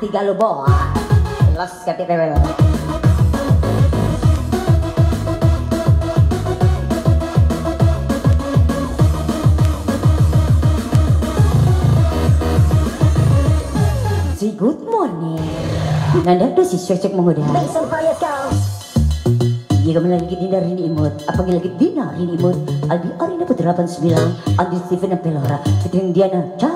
tiga lo bawa. Los kati pewe Si good morning. Nanda tuh si cocok menggoda Jika lagi dina rini imut. Apa lagi? Dina rini imut. Albi Arina Putra 89 Andi Steven Pelora Fitring Diana Diani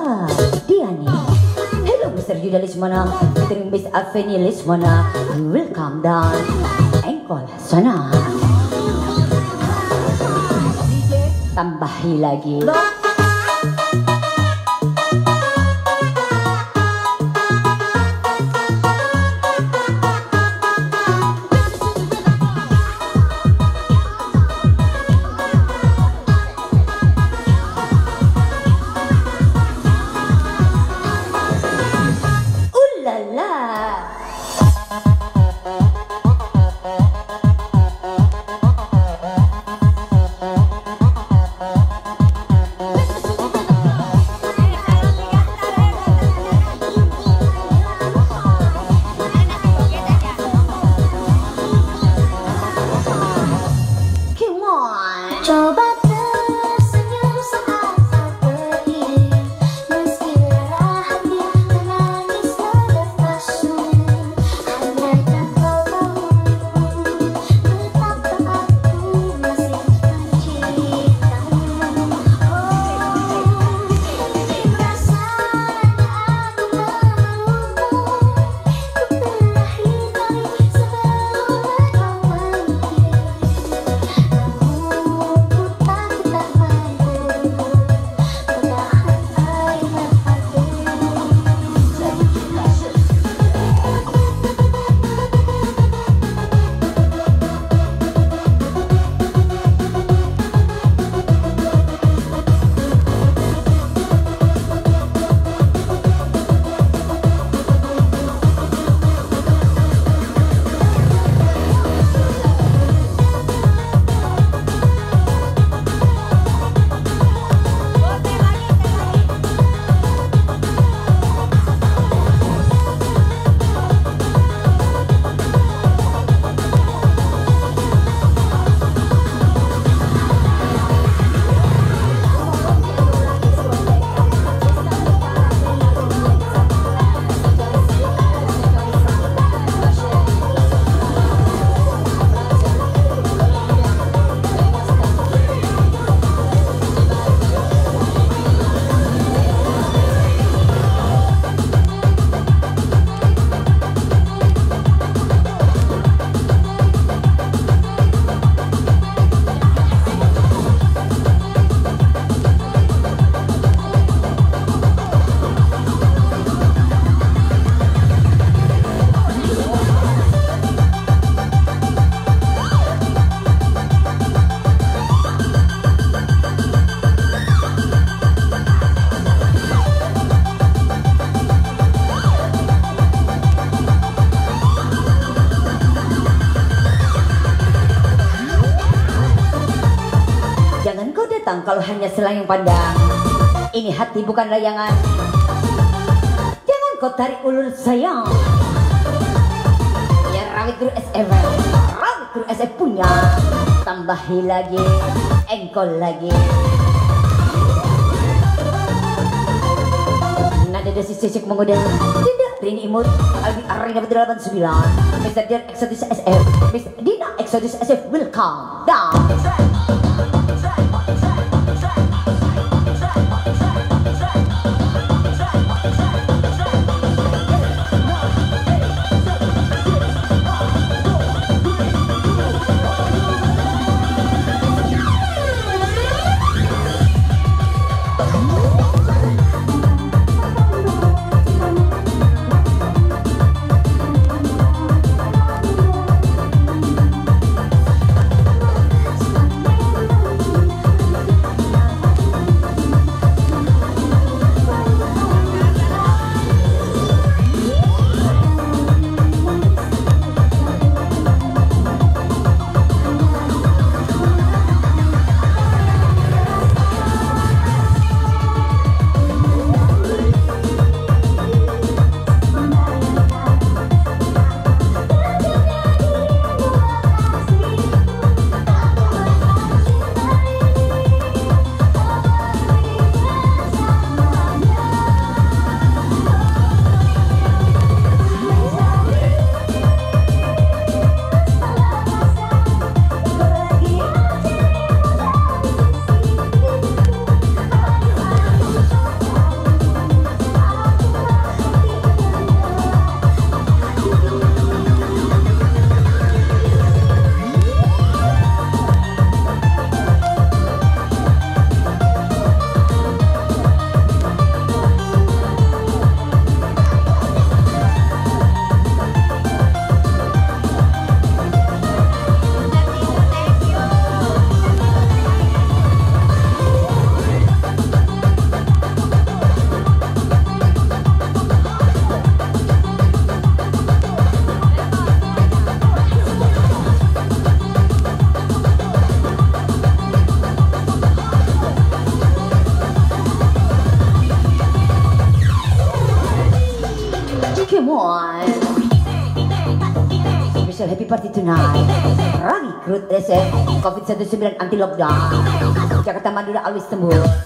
Mr. Yuda Lismana Fitring Miss Aveni Lismana Welcome down Engkol sana Tambahi lagi Ooh kalau hanya selayang pandang. Ini hati bukan layangan. Jangan kau tarik ulur sayang. Ya rawit guru SF Rawit guru SF punya. Tambahi lagi Engkol lagi. Nada dasi cecek menggoda Tidak Rini Imut. Albi Arina Betul 89 Mr. Dian Exodus SF Mr. Dina Exodus SF Welcome. Down Rami Krut SF COVID-19 anti lockdown. Jakarta Madura always tembus.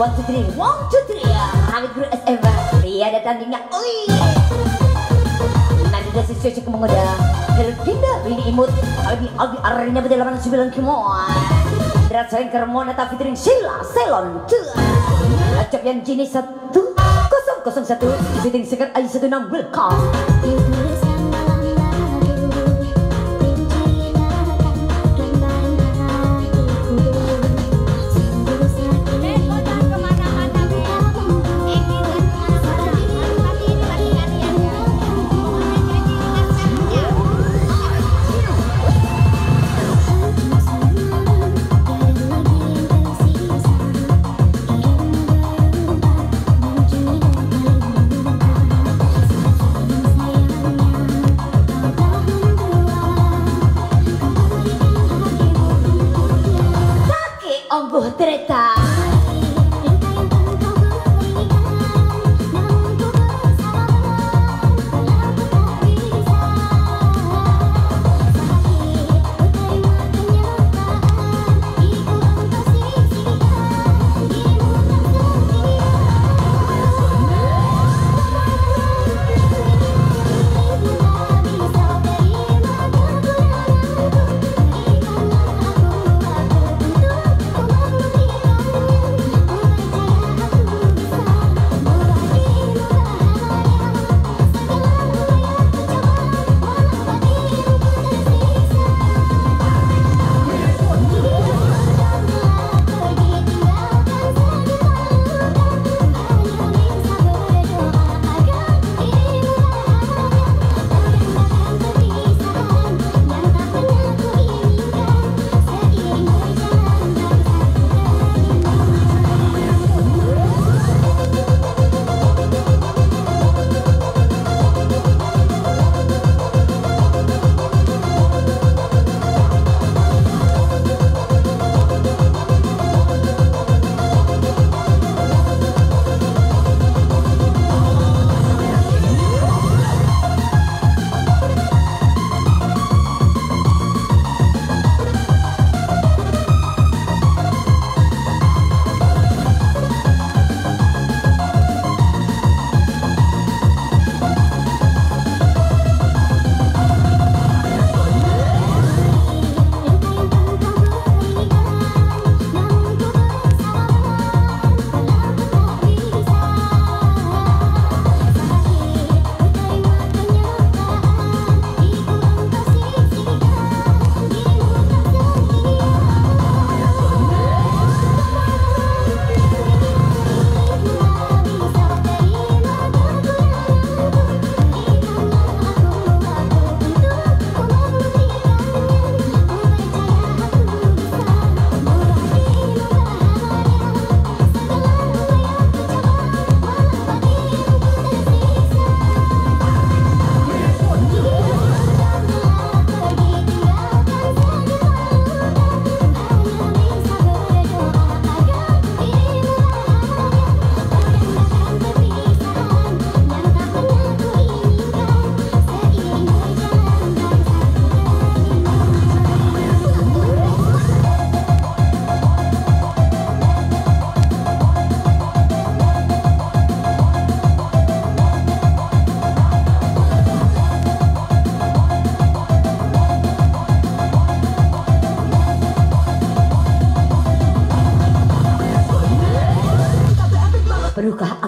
One two three. One two three. Rami Guru SM Iya ada tandingnya Ui Nanti dari ke mengoda Herginda Rini Imut. Albi Albi Arina Bedelaman Sembilan Kimoan Drat sayang kermona tapi tering sila selon tuh Acap yang jenis satu. Kosong kosong satu. Fitting sekat ayu satu enam welcome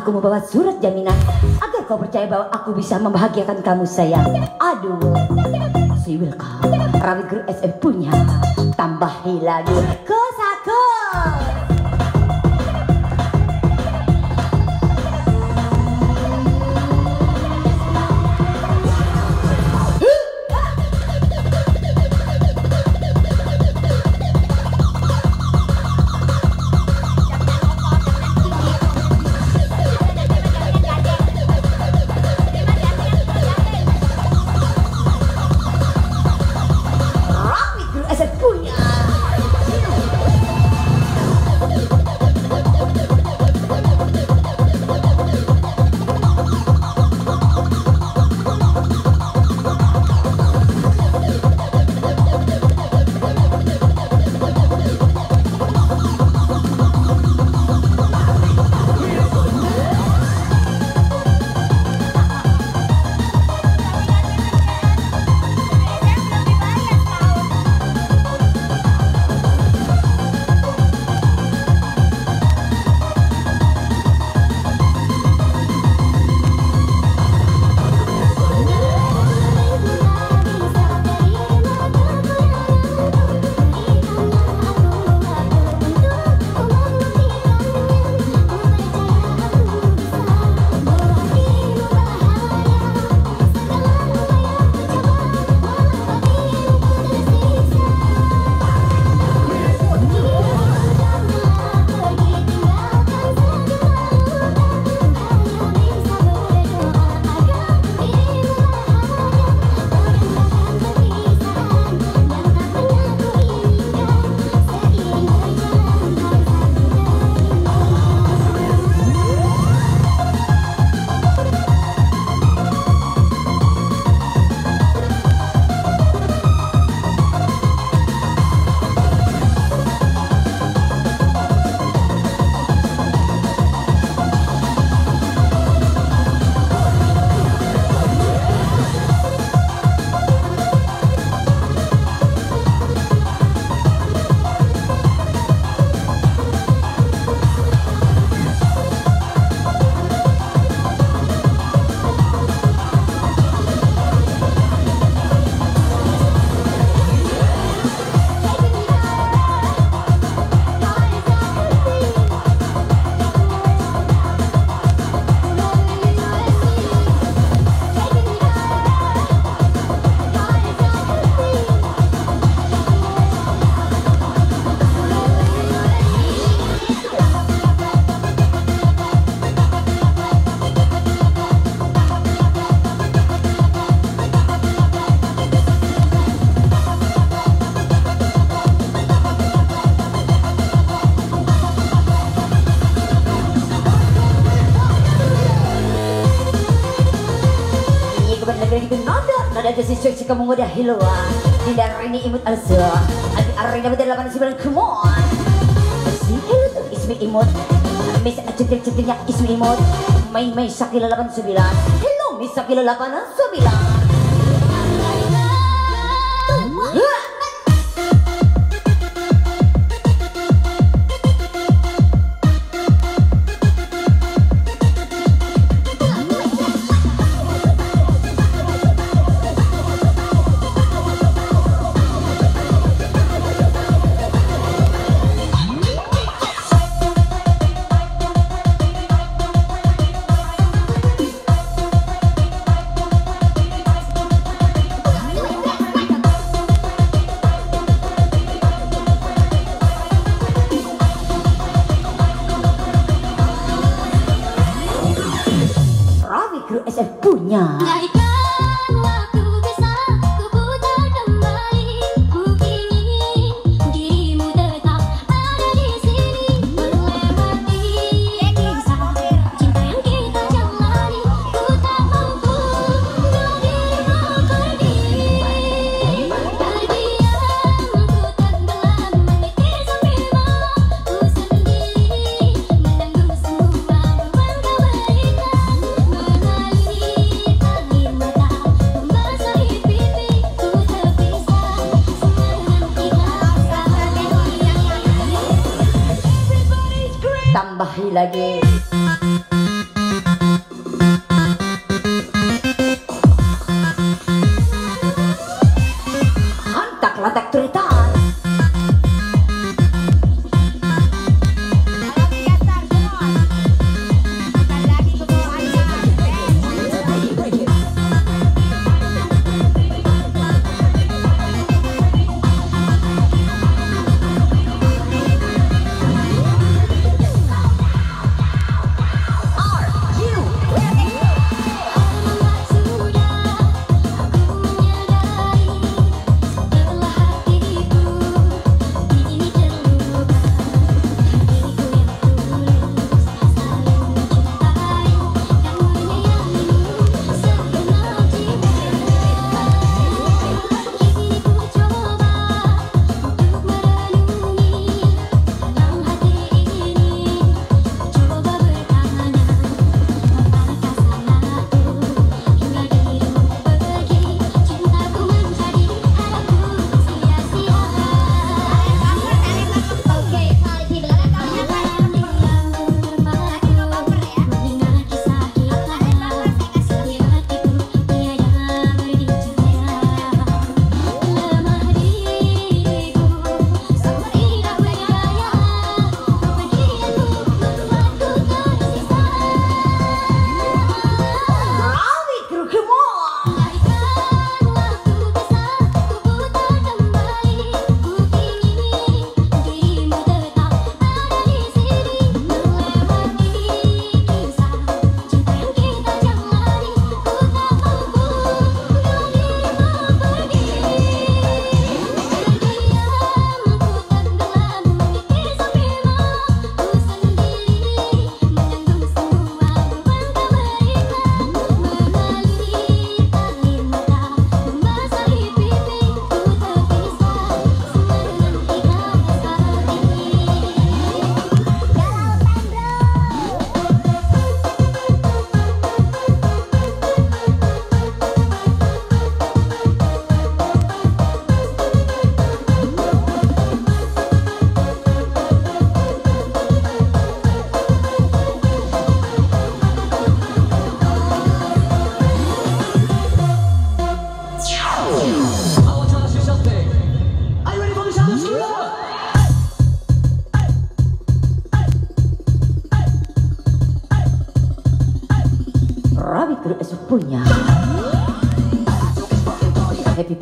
Aku membawa surat jaminan agar kau percaya bahwa aku bisa membahagiakan kamu sayang. Aduh, si Wilka, Rawi Guru SF punya. Tambahi lagi Lagi lagi nada. Nada jadi seksi kamu mudah hiloa tidak ini imut alsa adi arena betul delapan sembilan come on. Si hello tuh ismi imut. Miss cetil cetilnya ismi imut. Main main sakila delapan sembilan hello Miss sakila sembilan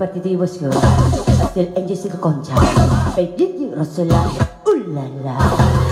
partiti was slow. Still engines in the contact. Fate did you, Rosella? Ooh la la.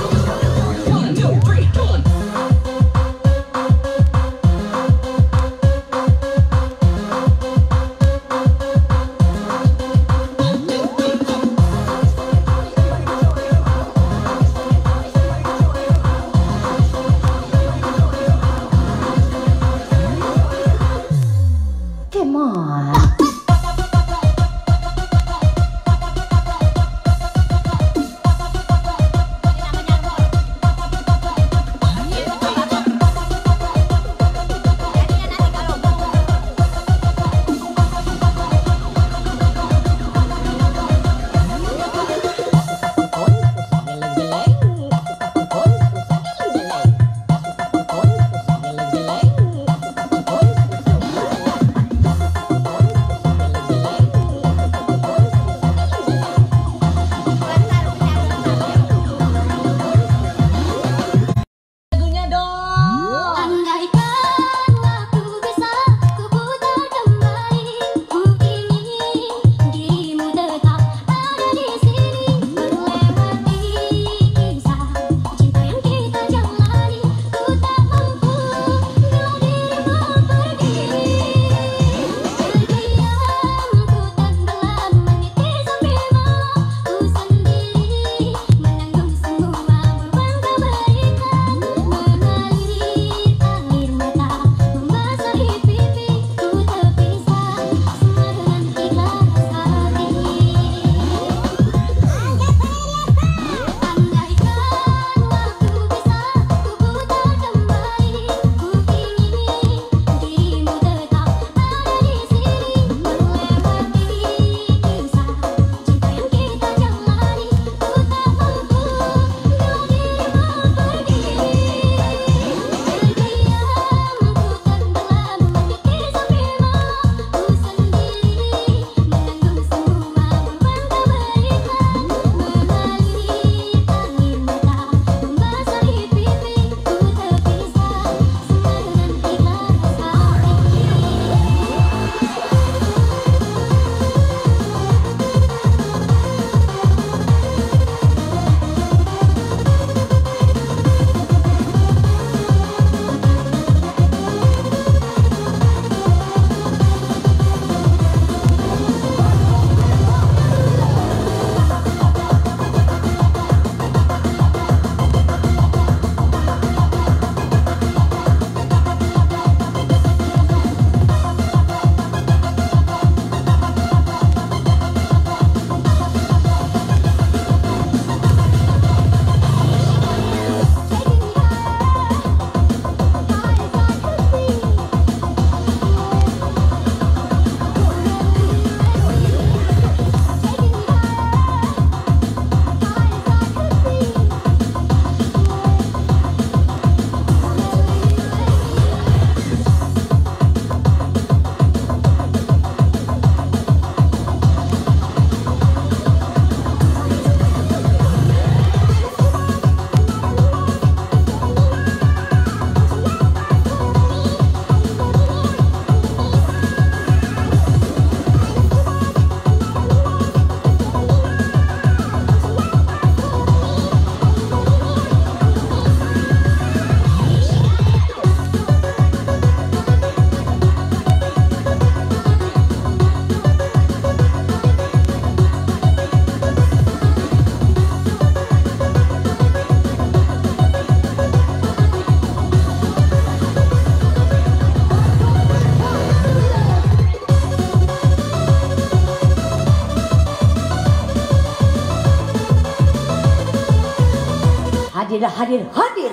hadirlah hadir hadir.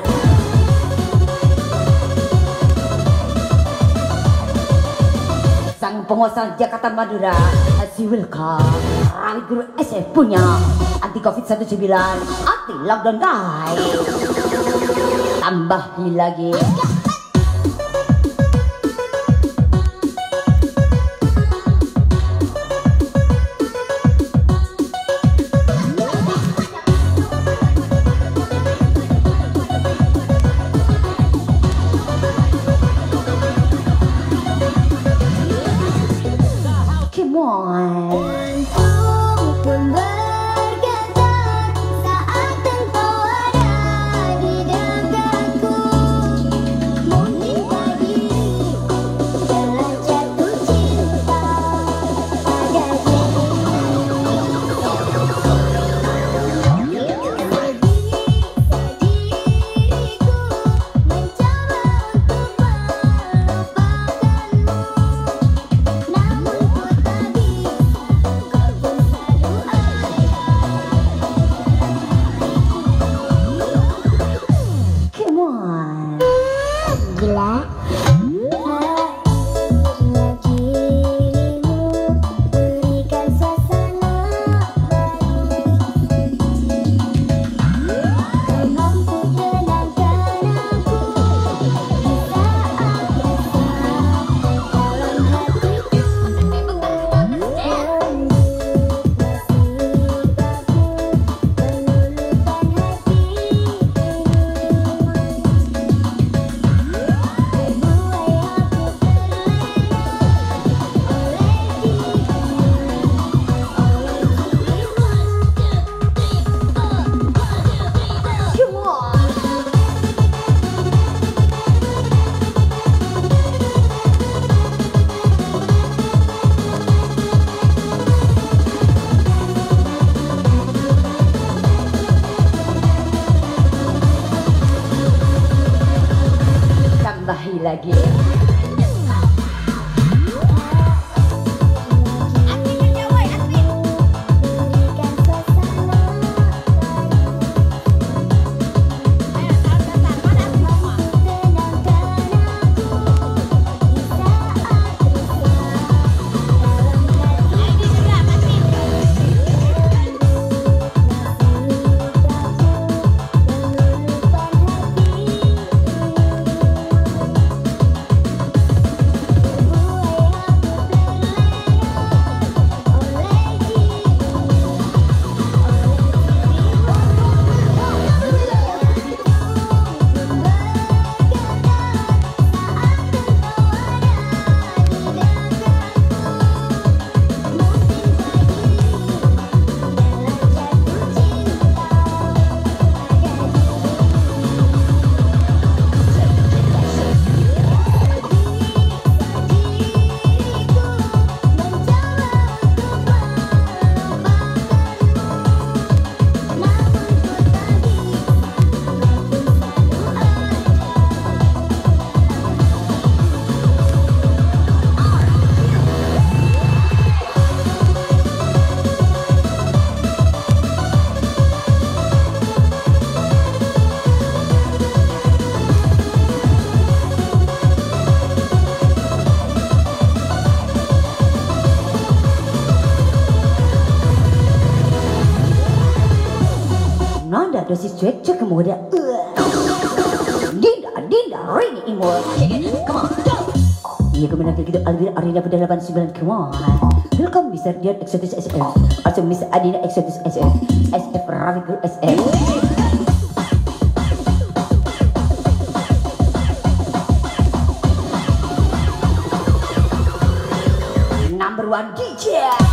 Sang penguasa Jakarta Madura si Wilka rani Guru SF punya anti covid 19 anti lockdown guys. Tambah lagi. Cuek-cuek kemudian. Dinda, Dinda, Rini Imut. Come on, go. Iya kemudian gitu Alvin Arina pada 89 Come on Welcome Mr. Dian Exotis SM Also Miss Adina Exotis SM SF Rafikul SM Number one DJ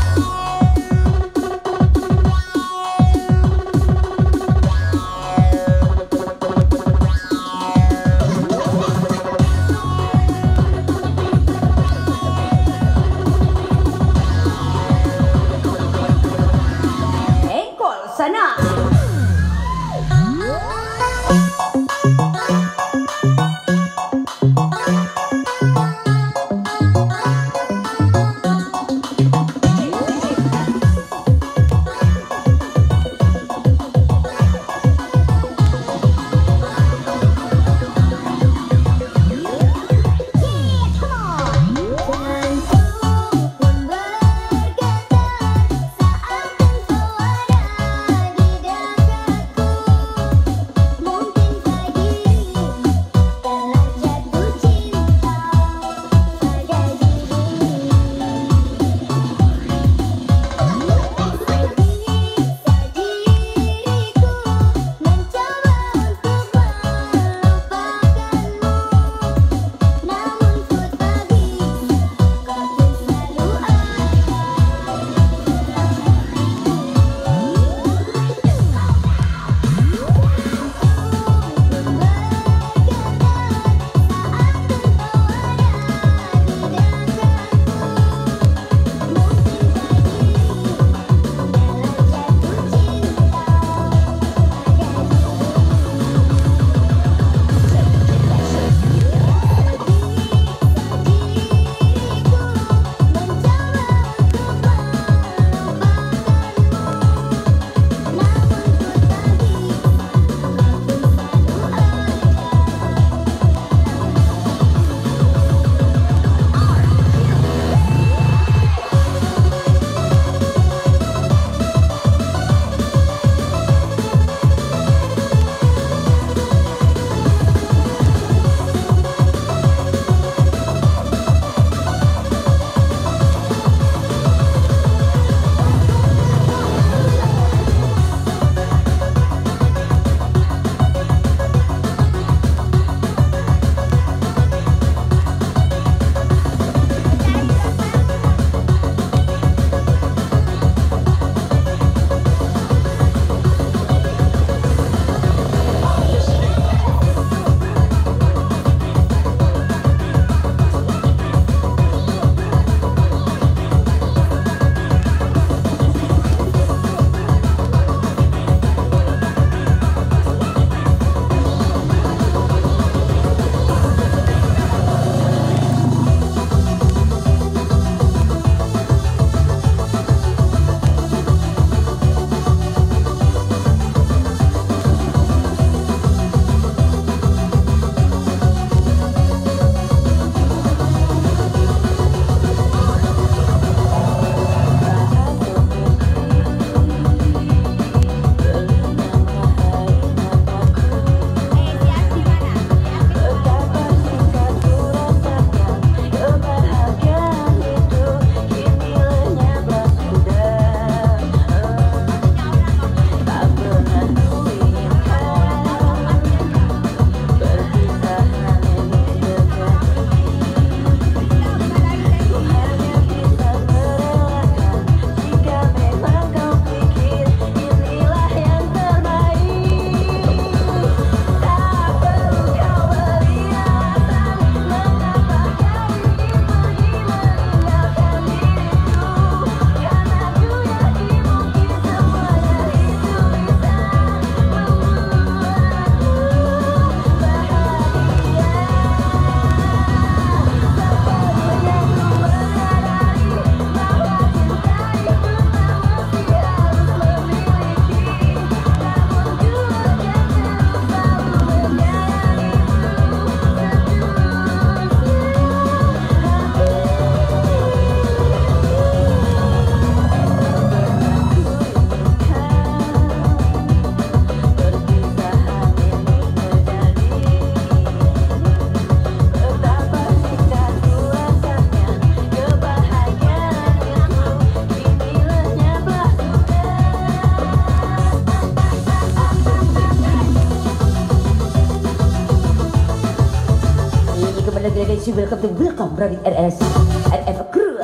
ladies welcome to welcome Radit RS RF Crew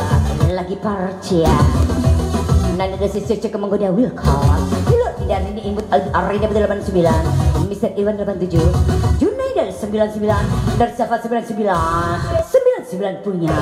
lagi parcia Nanda dasi cek menggoda welcome Pilot tidak ini imut Arina 89 Mr. Iwan 87 Junaidan 99 dan Safa 99 99 punya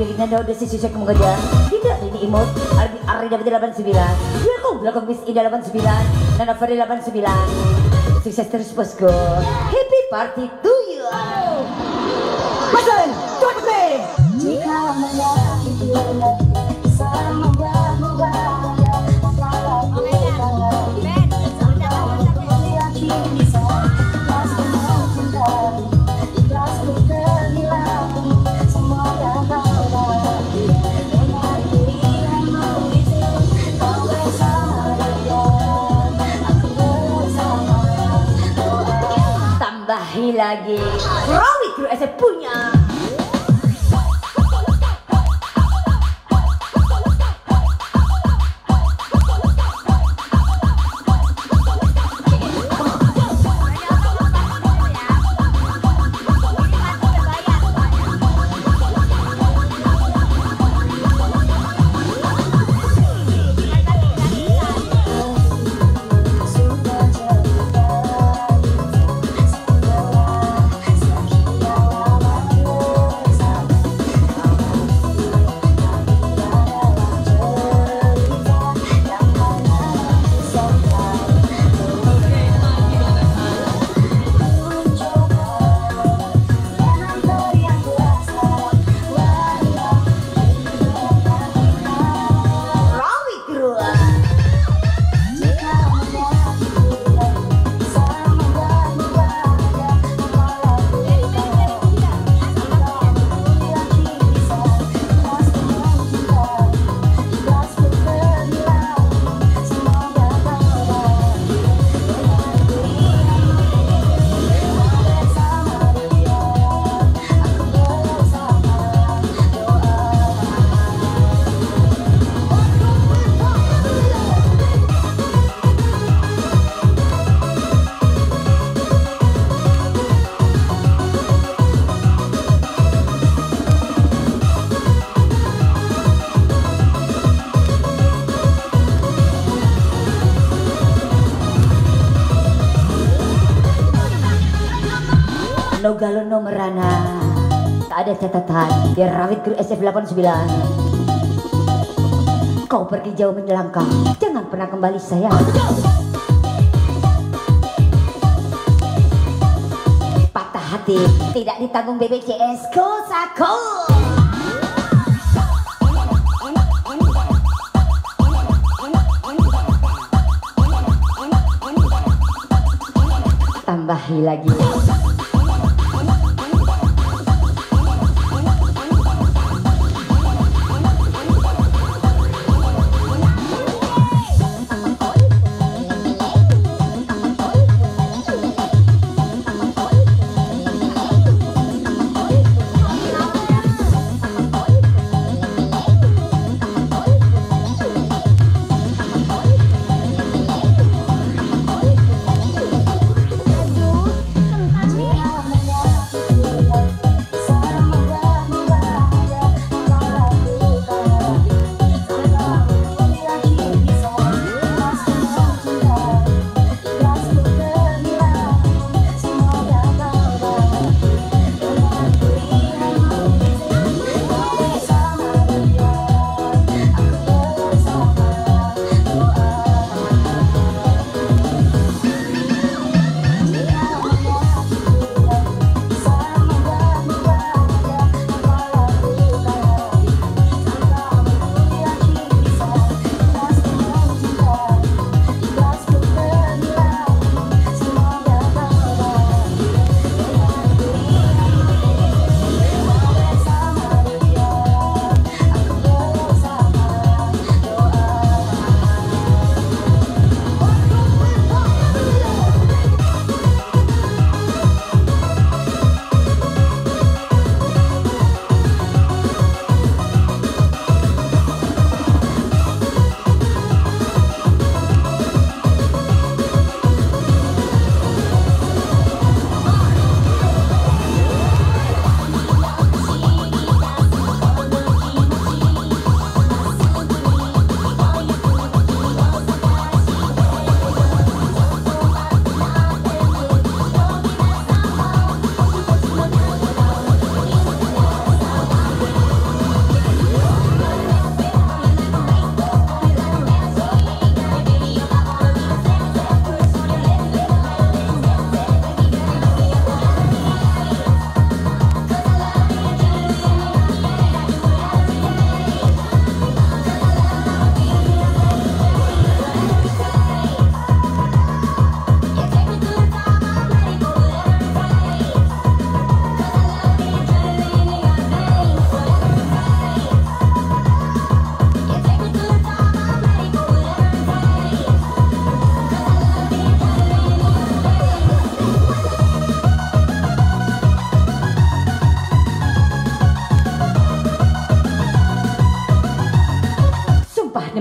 Bikinnya dah udah sisi saya mengajar Tidak ini imut. Ardi Ardi dapat 89 Ya kau belakang bis Ida 89 Nana Fari 89 Sukses terus bosku. Happy party to you. Masan Tuan me. Jika mendarat lagi. Rawi saya punya galon nomerana Tak ada catatan Biar rawit kru SF89 Kau pergi jauh menyelangkah Jangan pernah kembali sayang. Patah hati Tidak ditanggung BPJS Kosaku Tambahi lagi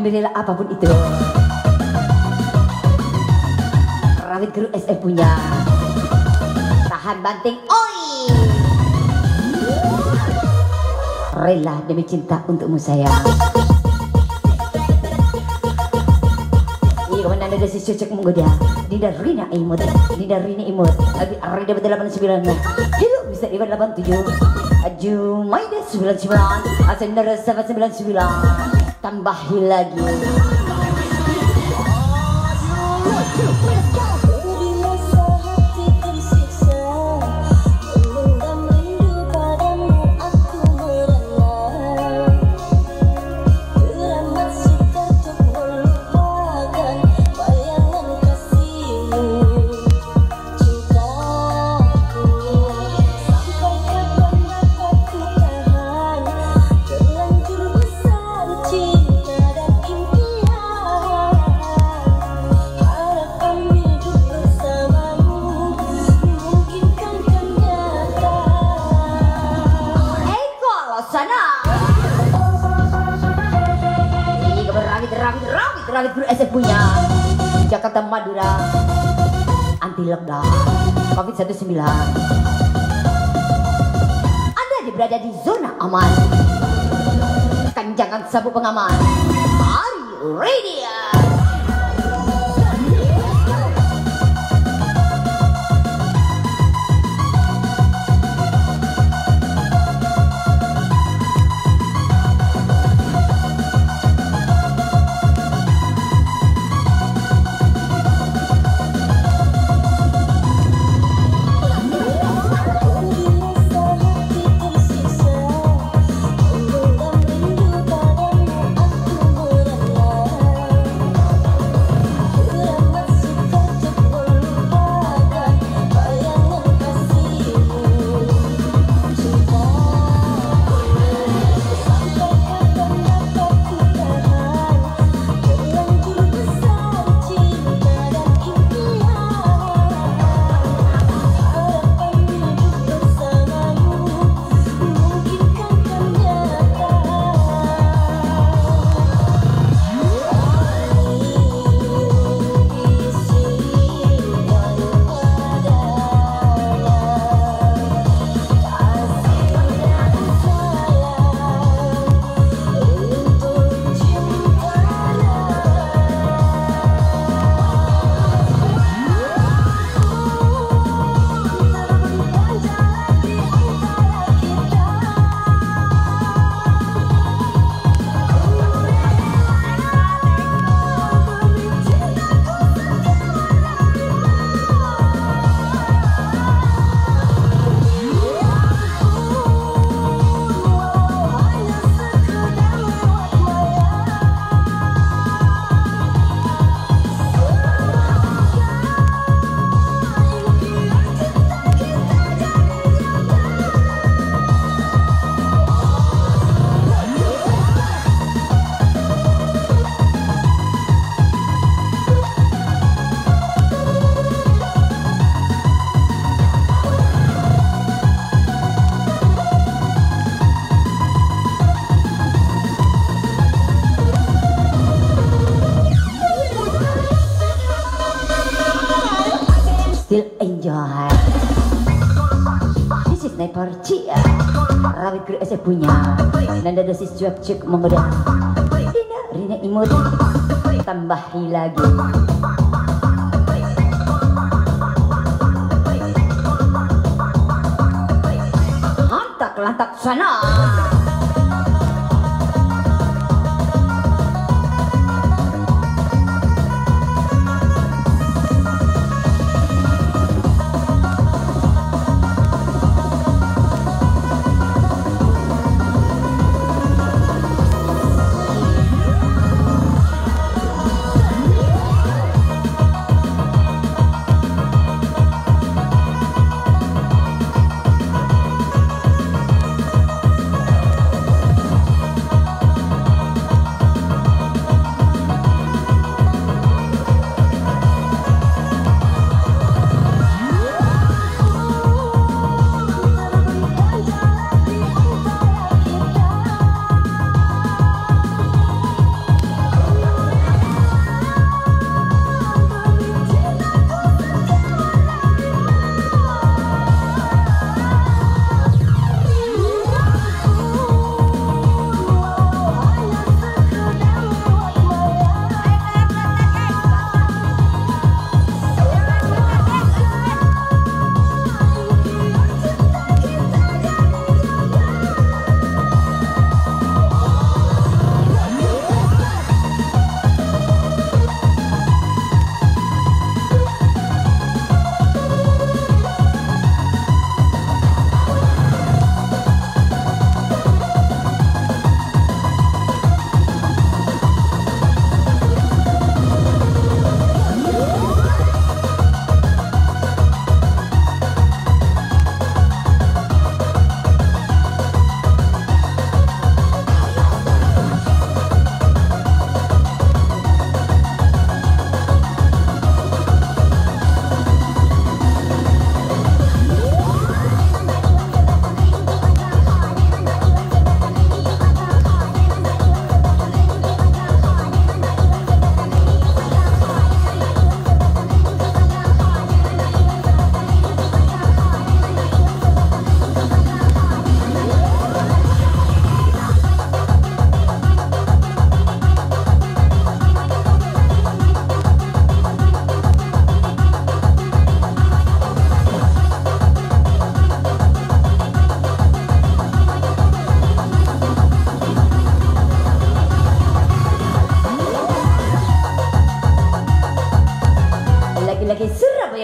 Alhamdulillah apa pun itu. Rawit geruk SM punya. Tahan banting. Oi! Rela demi cinta untukmu sayang. Kemenangan dari si cocok menggoda di Rina Imut. Dinda Rina Imut. Rida sembilan. 89 Hidup bisa di 87 Jumaida 99 Asenara 99 tambahin lagi. Sabuk pengaman rawit kru ese punya. Nanda dosis cuak cuk menggoda Rina Rina imut. Tambahi lagi. Hantak lantak sana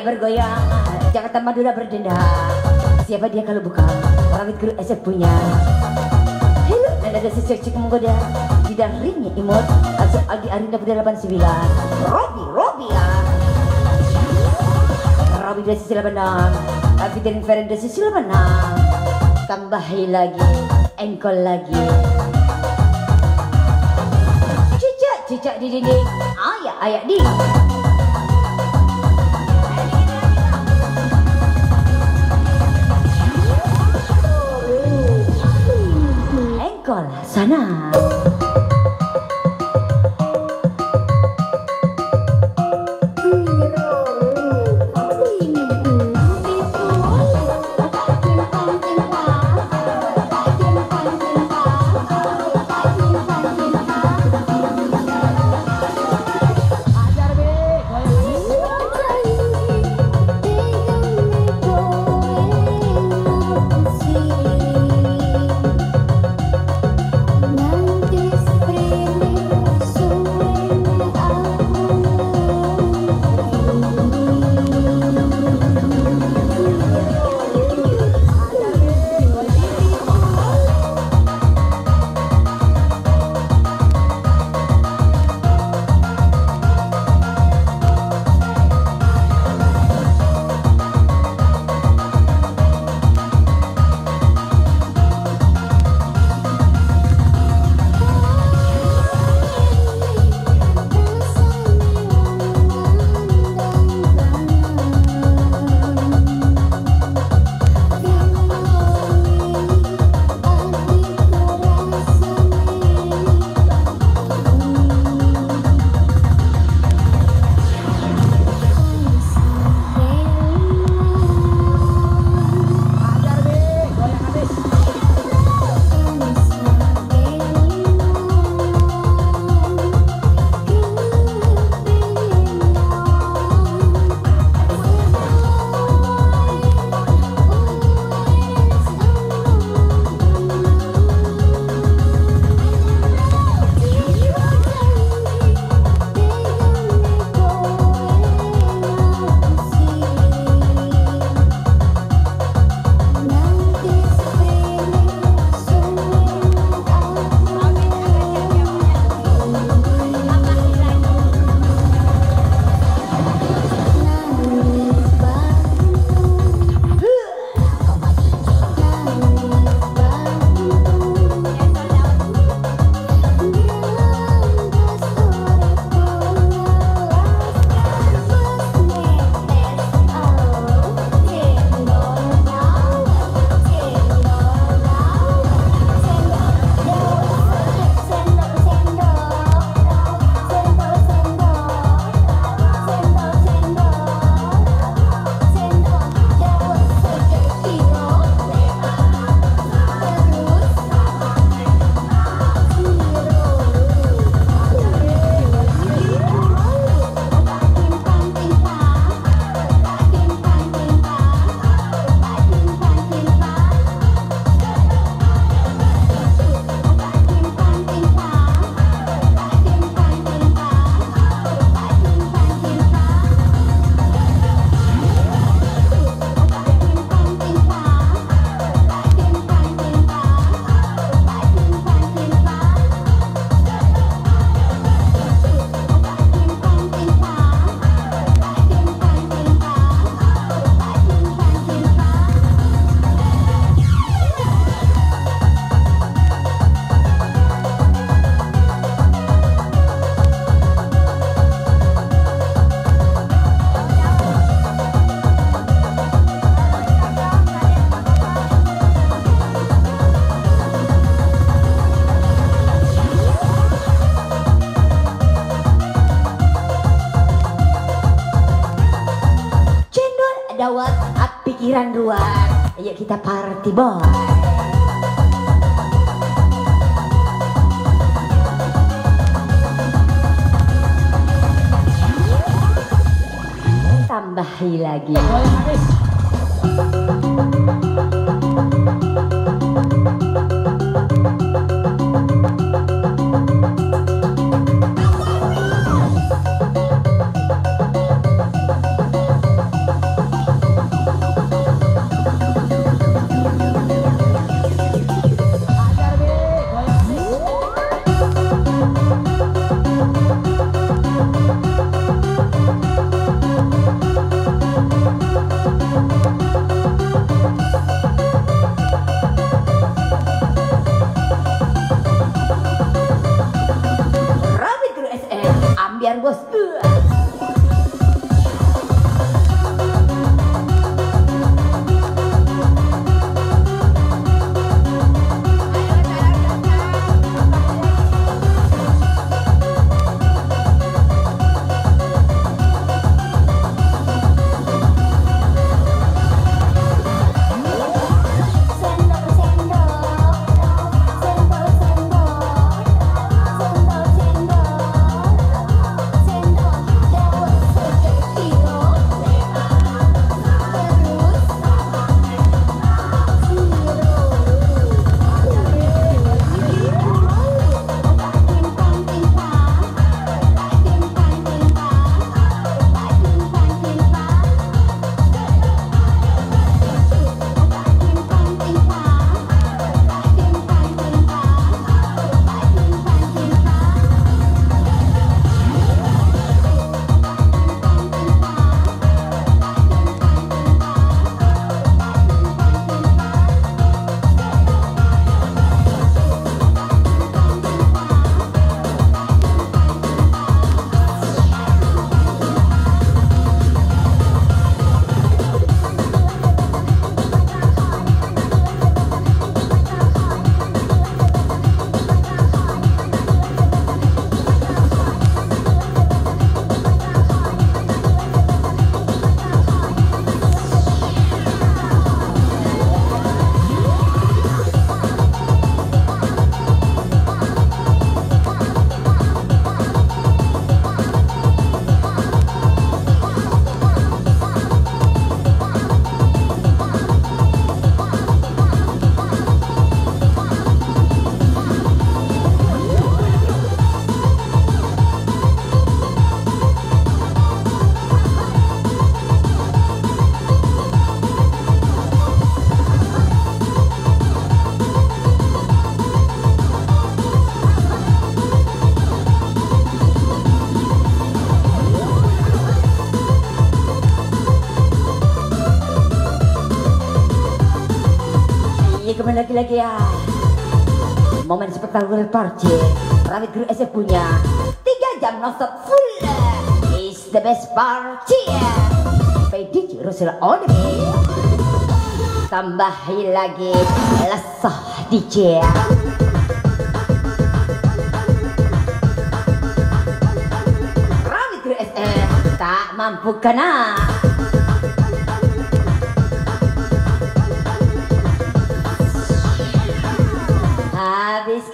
bergoyang. Jakarta Madura berdendam Siapa dia kalau bukan Rawit guru esek punya. Hello dan ada si cek cek menggoda Tidak ringnya imut. Asal Aldi Arinda Budi 89 Robi Robi ya. Robi dari sisi 86 Tapi dari Feren dari sisi 86 Tambahi lagi. Engkol lagi. Cicak cicak di dinding. Ayak ayak di Engkol Ayo kita party boy. Tambahi lagi. Robin Lagi-lagi ya. Momen spektakuler party Ramit Guru SF punya 3 jam nonstop full. Is the best party. DJ Rusul on the beat. Tambahi lagi Lesah DJ Ramit Guru SF Tak mampu kena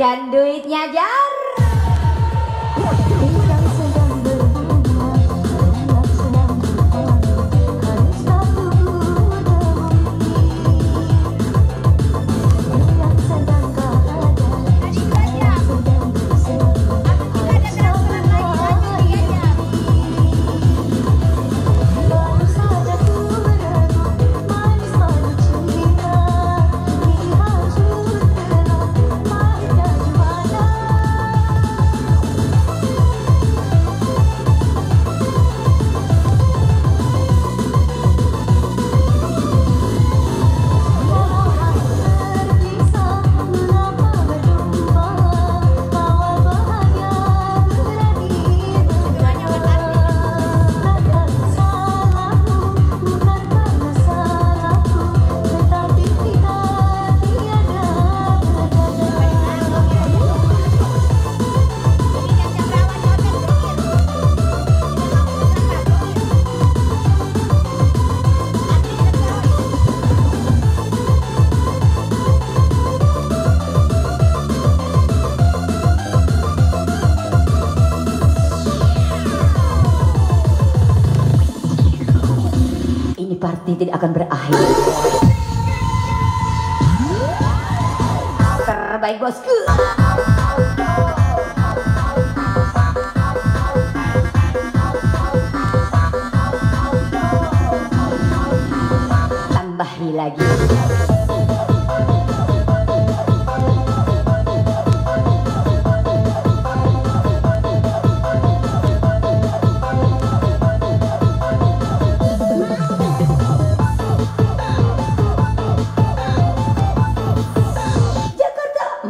Habiskan duitnya jar tidak akan berakhir.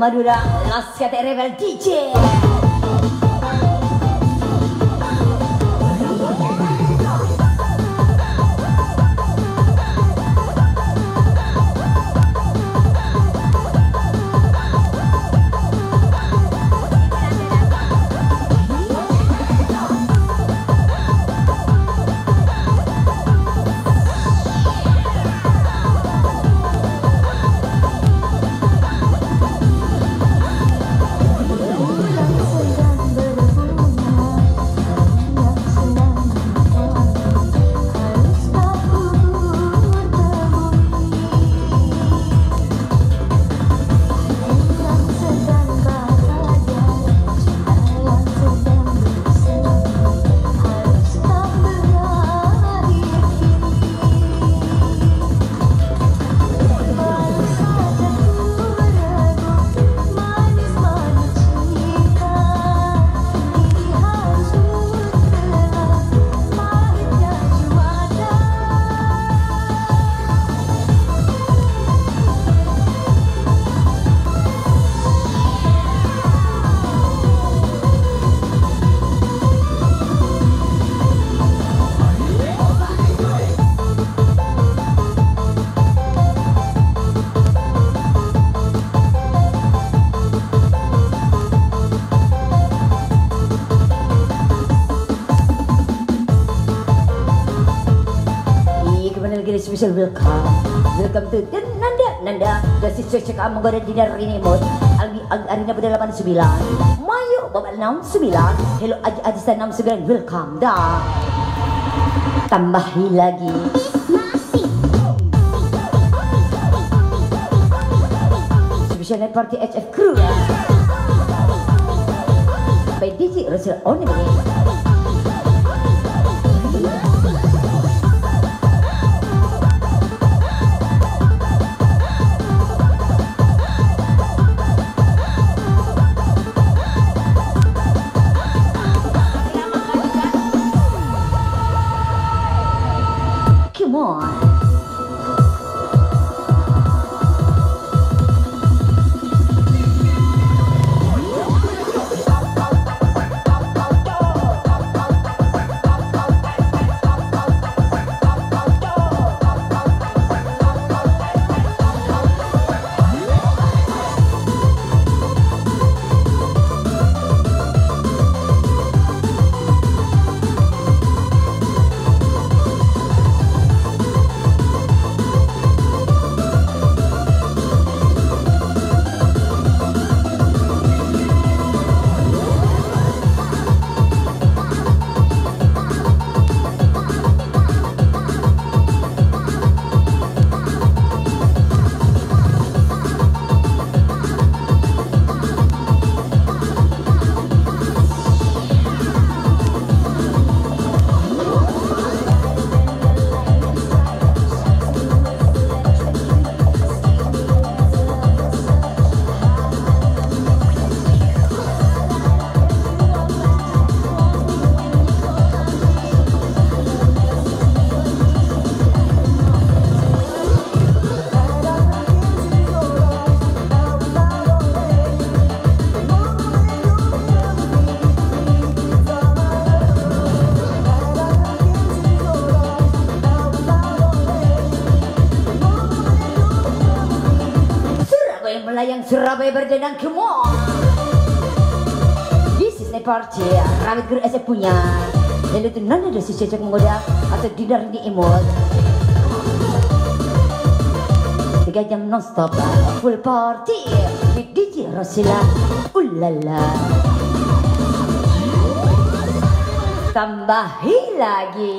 Jakarta, Madura, Laskate Rebel DJ. Special welcome. Welcome to dan Nanda, Nanda. Si cocok kamu gak ada di dari ini mod. Albi Arina pada 89. Mayu Bapak 69. Hello Aji Adisa 69. Welcome dah. Tambahi lagi. Special party HF crew. By DJ Rasul Only. Surabaya berdendang on This is the party Ramit Guru SF punya. Dan itu nanda si cecek menggoda Atau didar di emot Tiga jam non stop Full party. With DJ Rosila Ulala. Tambahi lagi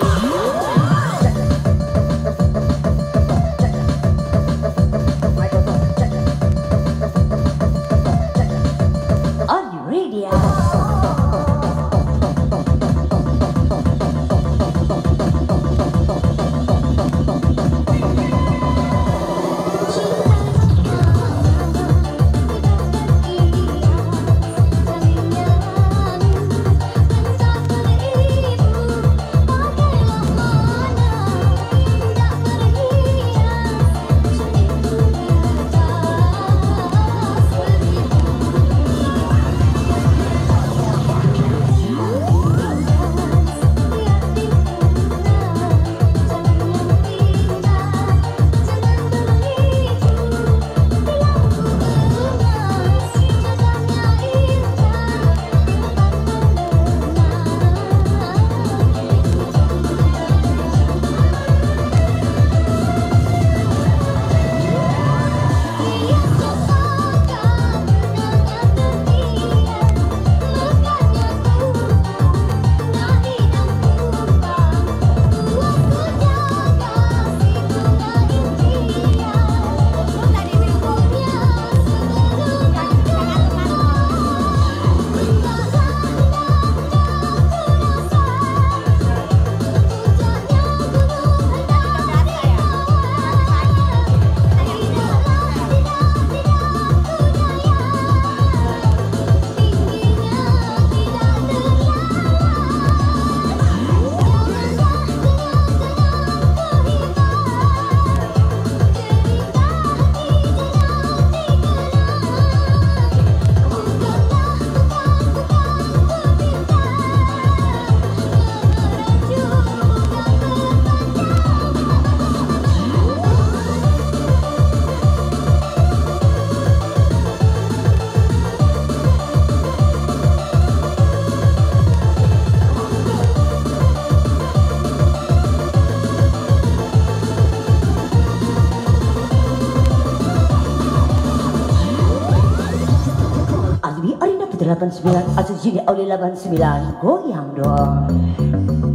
89 Asus Jini Auli 89 Goyang dong.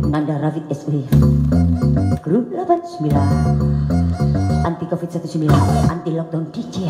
Nanda Rafid SW Grup 89 Anti Covid 19 Anti Lockdown DJ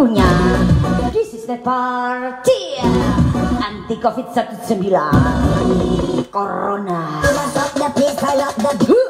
punya. This is the party. Anti Covid-19 Corona. Masuk the place, I love the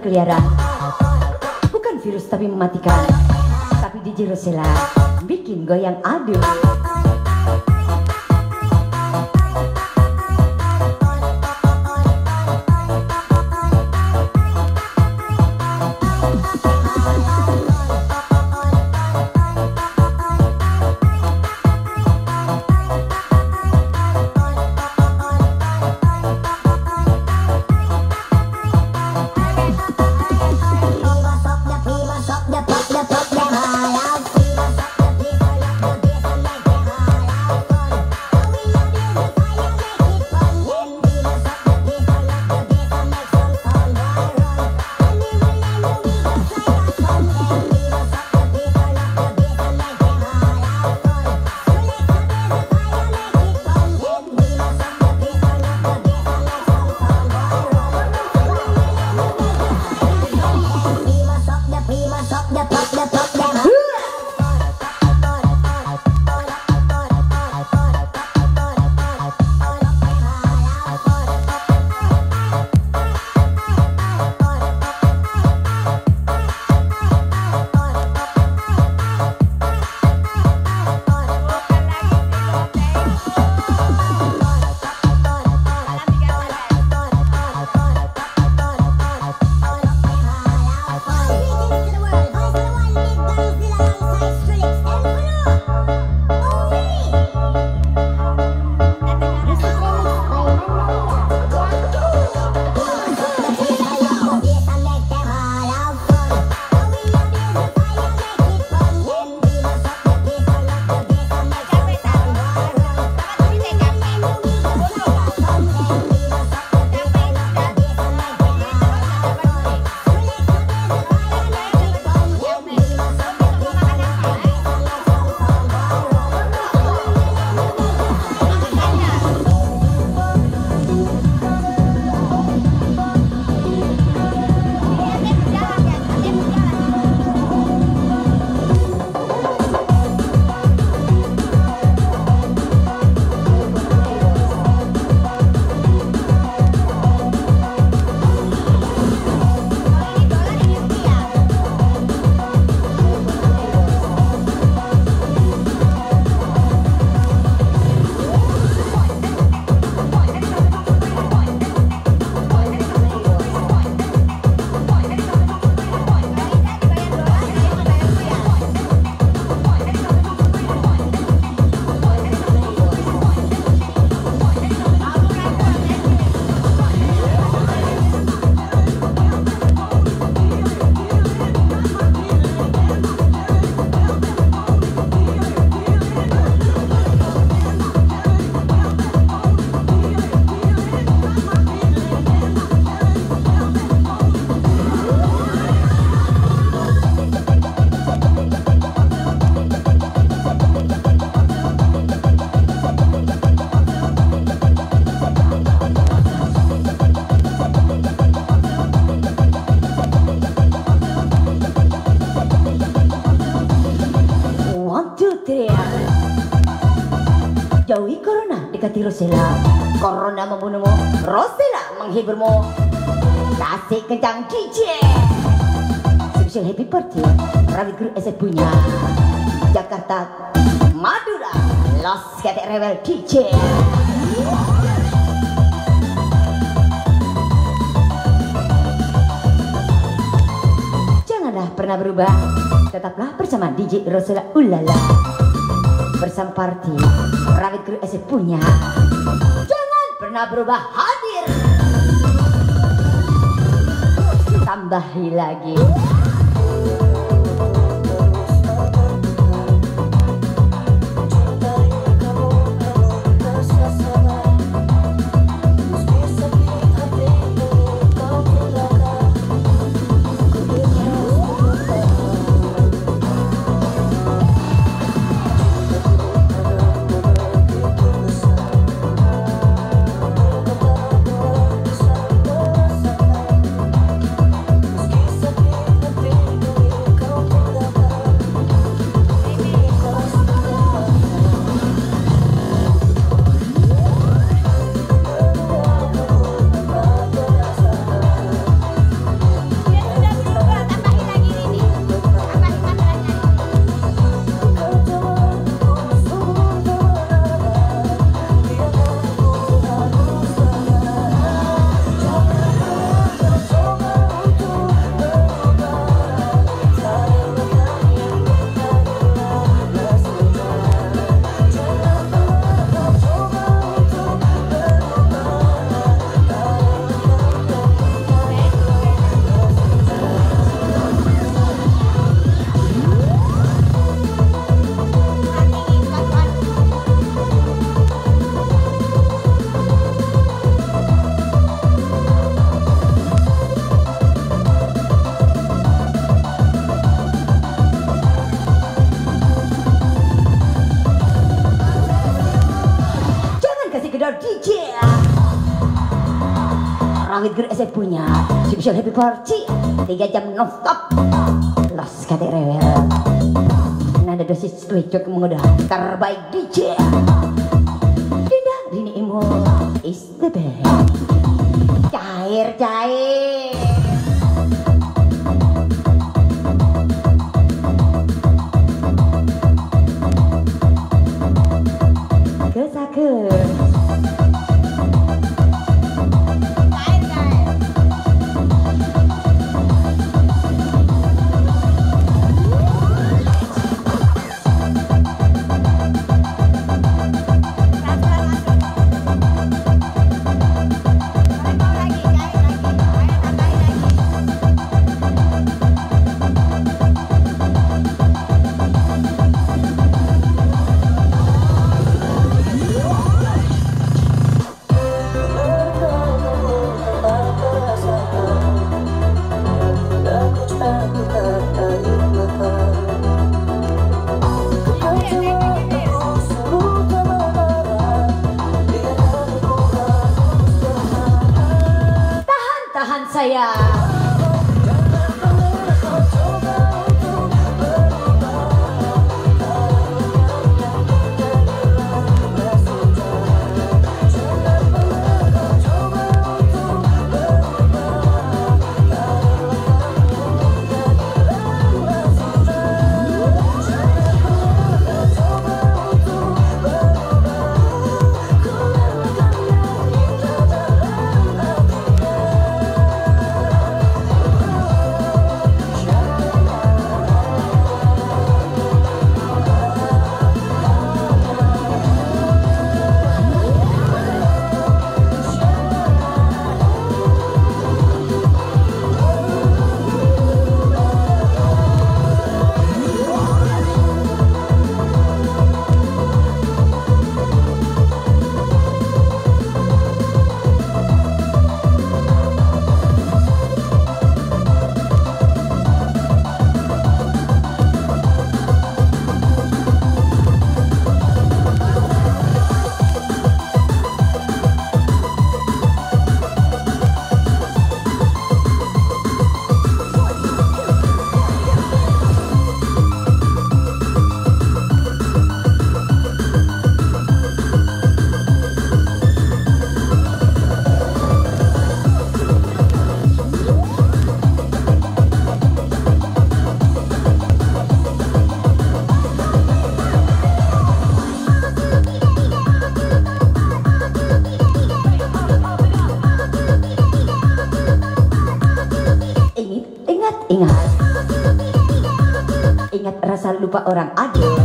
berkeliaran. Bukan virus tapi mematikan. Tapi DJ Rosella bikin goyang aduh corona, dekati Rosella. Corona membunuhmu, Rosella menghiburmu. Kasih kencang DJ. Special happy birthday, Rabbit Group SF punya. Jakarta, Madura, Los Ketek Rebel DJ. Janganlah pernah berubah, tetaplah bersama DJ Rosella Ulala bersama party Rabbit Crew SF punya jangan pernah berubah hadir. Tambahi lagi Rawit gur saya punya. Spesial happy party. Tiga jam non stop Los kate rewel. Nada dosis cuek mengodah Terbaik DJ Dinda Rini Imo Is the best. Cair cair Kesaker lupa orang aja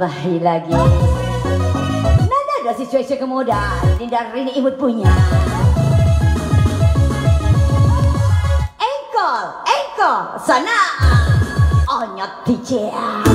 tambahi lagi. Nada ada si cuek kemudian Dinda Rini imut punya. Engkol, engkol, sana. Onyot dijak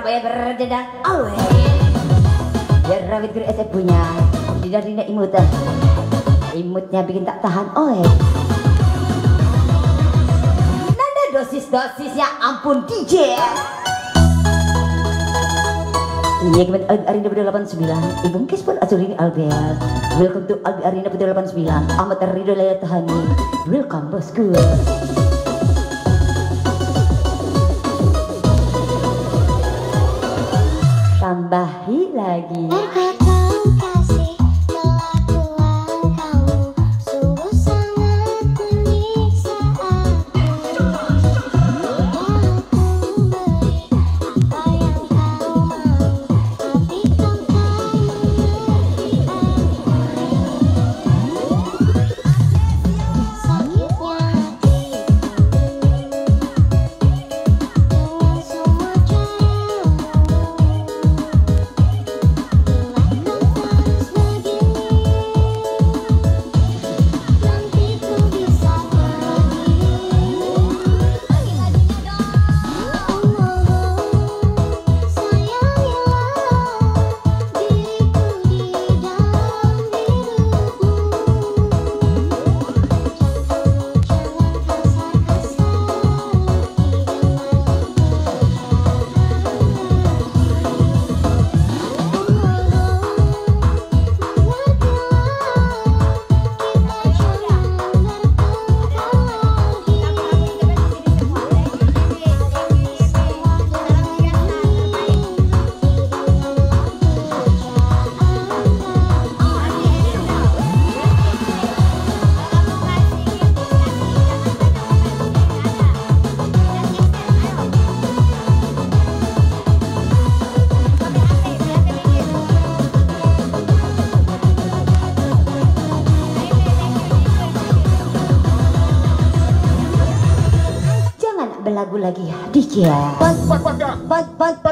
Surabaya berdendang awe Ya rawit guru esek punya Tidak dina imut Imutnya bikin tak tahan oe Nada dosis-dosis ya ampun DJ Iya Albi Arina Putra 89 Ibu Kespon Azurini Albert Welcome to Albi Arina Putra 89 Ahmad Ridho Layat Tahani Welcome bosku lagi ya DJ Hey.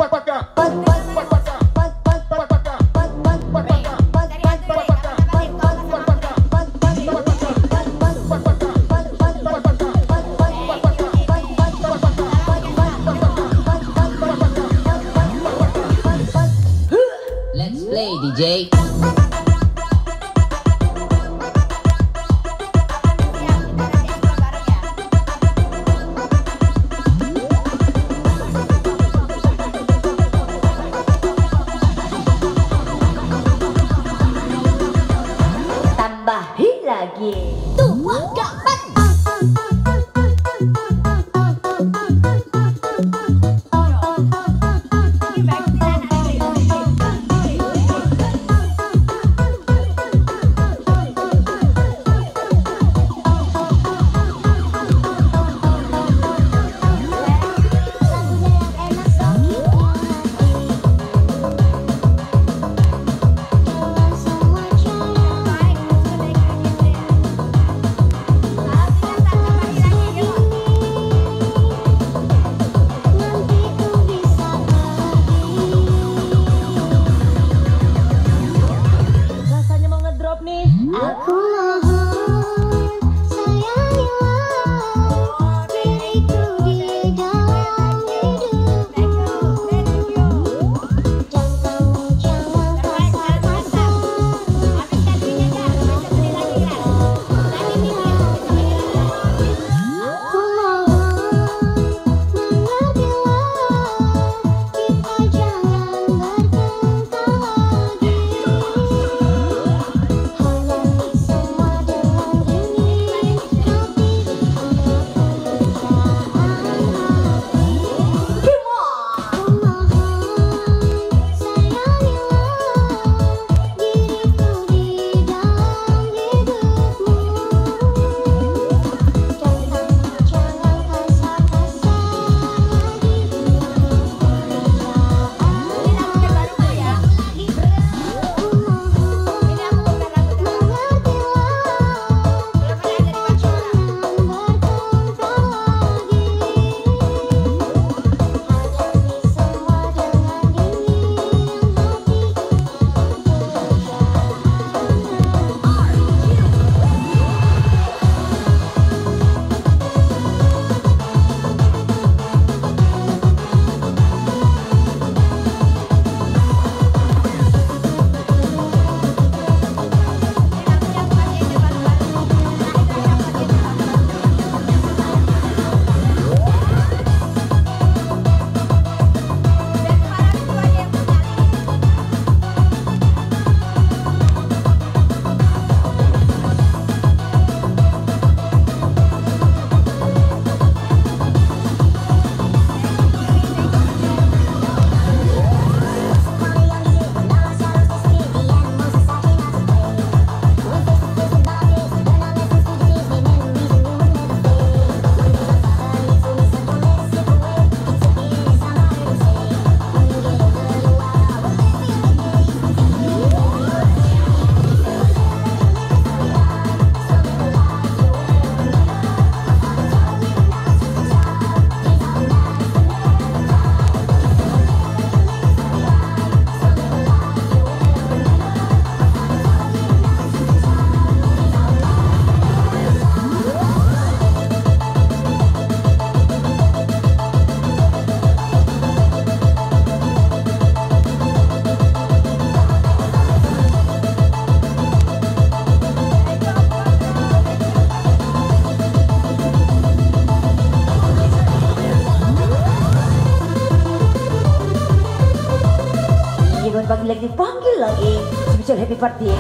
Lagi dipanggil lagi. Special happy party.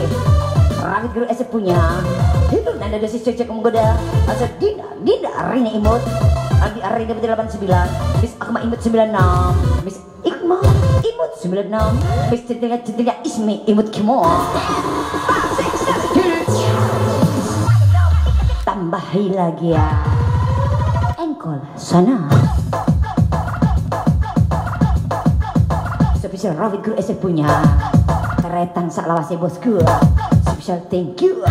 Rangit guru esek punya. Itu nanda dosis cecek menggoda. Asa Dina, Dina Rina Imut. Abi Arina betul 89. Miss Akma Imut 96. Miss Ikma Imut 96. Miss Cintinga Cintinga Ismi Imut Kimo. Tambahi lagi ya. Engkol sana. Spesial Rafi Guru esek punya. Keretan sak lawase bosku. Spesial thank you.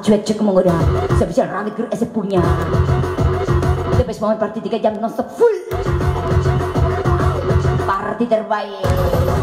Cuek-cuek menggoda Sebisa rambut guru esek punya. The best moment party 3 jam non stop full. Party terbaik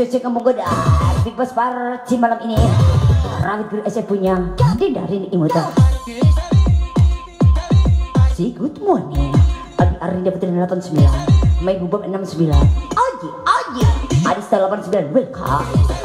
Cuece kamu goda Big Boss Party malam ini. Rambut guru esek punya Dindarin imuta. Si good morning. Abi Arinda Putri 89 Mai Bubab 69 Aji Aji. Adista 89 Welcome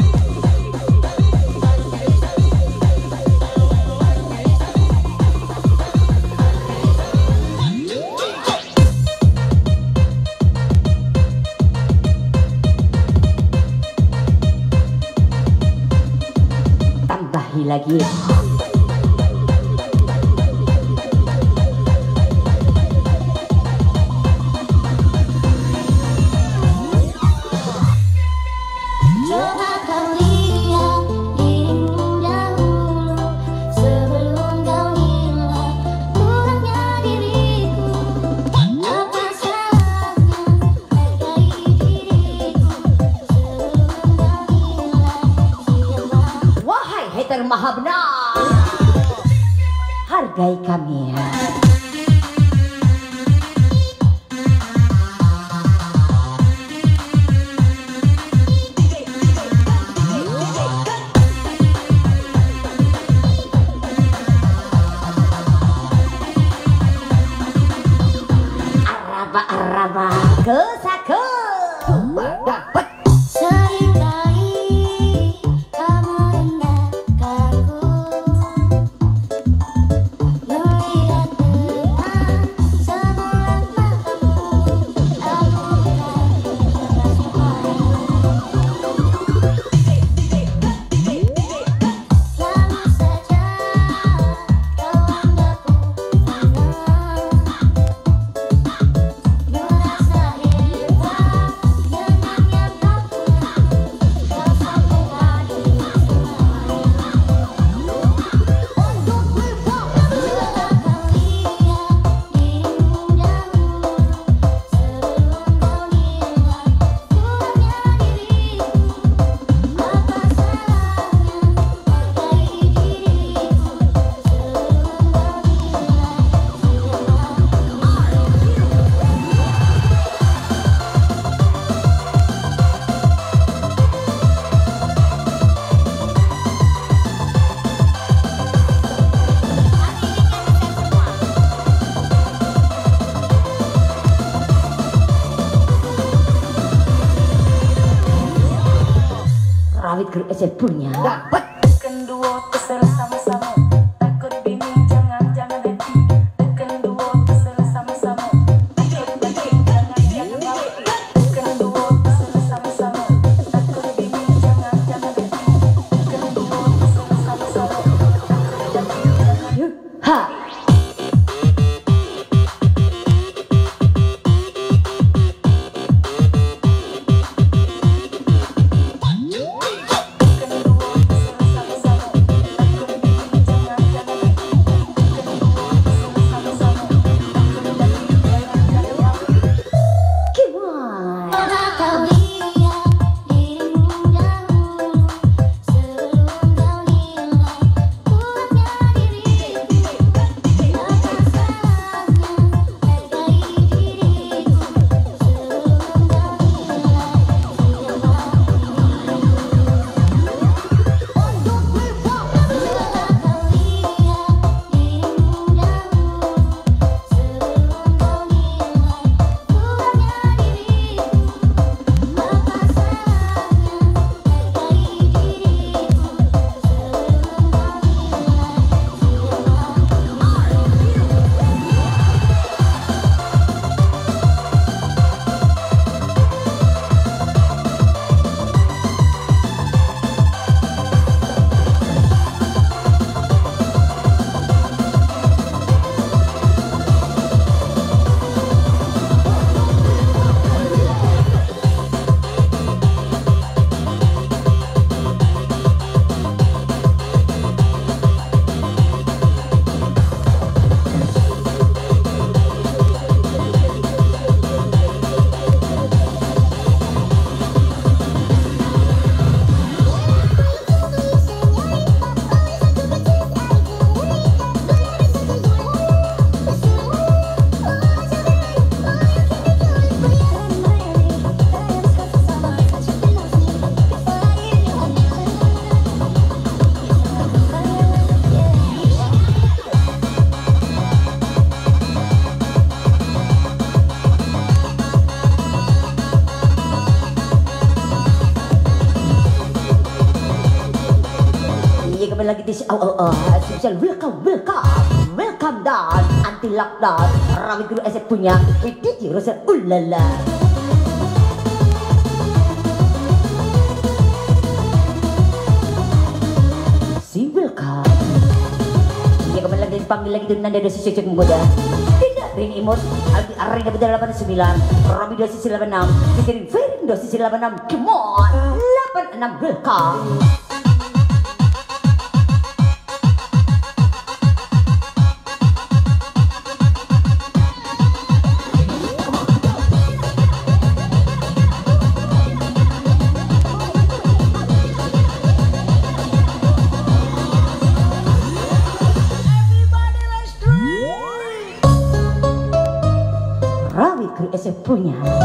lagi es el puñal. lagi di oh oh oh social welcome welcome welcome dan anti lockdown. Rami Guru Esek punya Widi Roser ulala. Si welcome. Ya kembali lagi dipanggil lagi dengan nanda dosis cocok menggoda Ring Imut, Ring Kapital 89, Rami dosis 86, Kikirin Ferin dosis 86, come on, 86 welcome. 不娘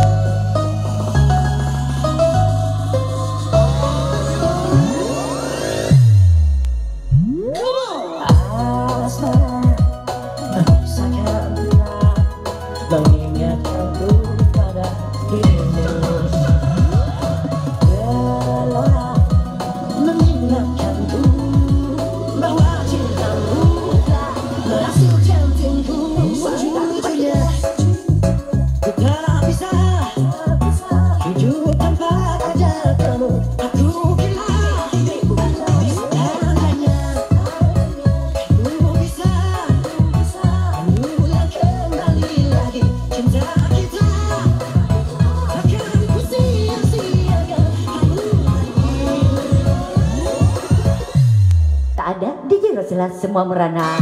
semua merana.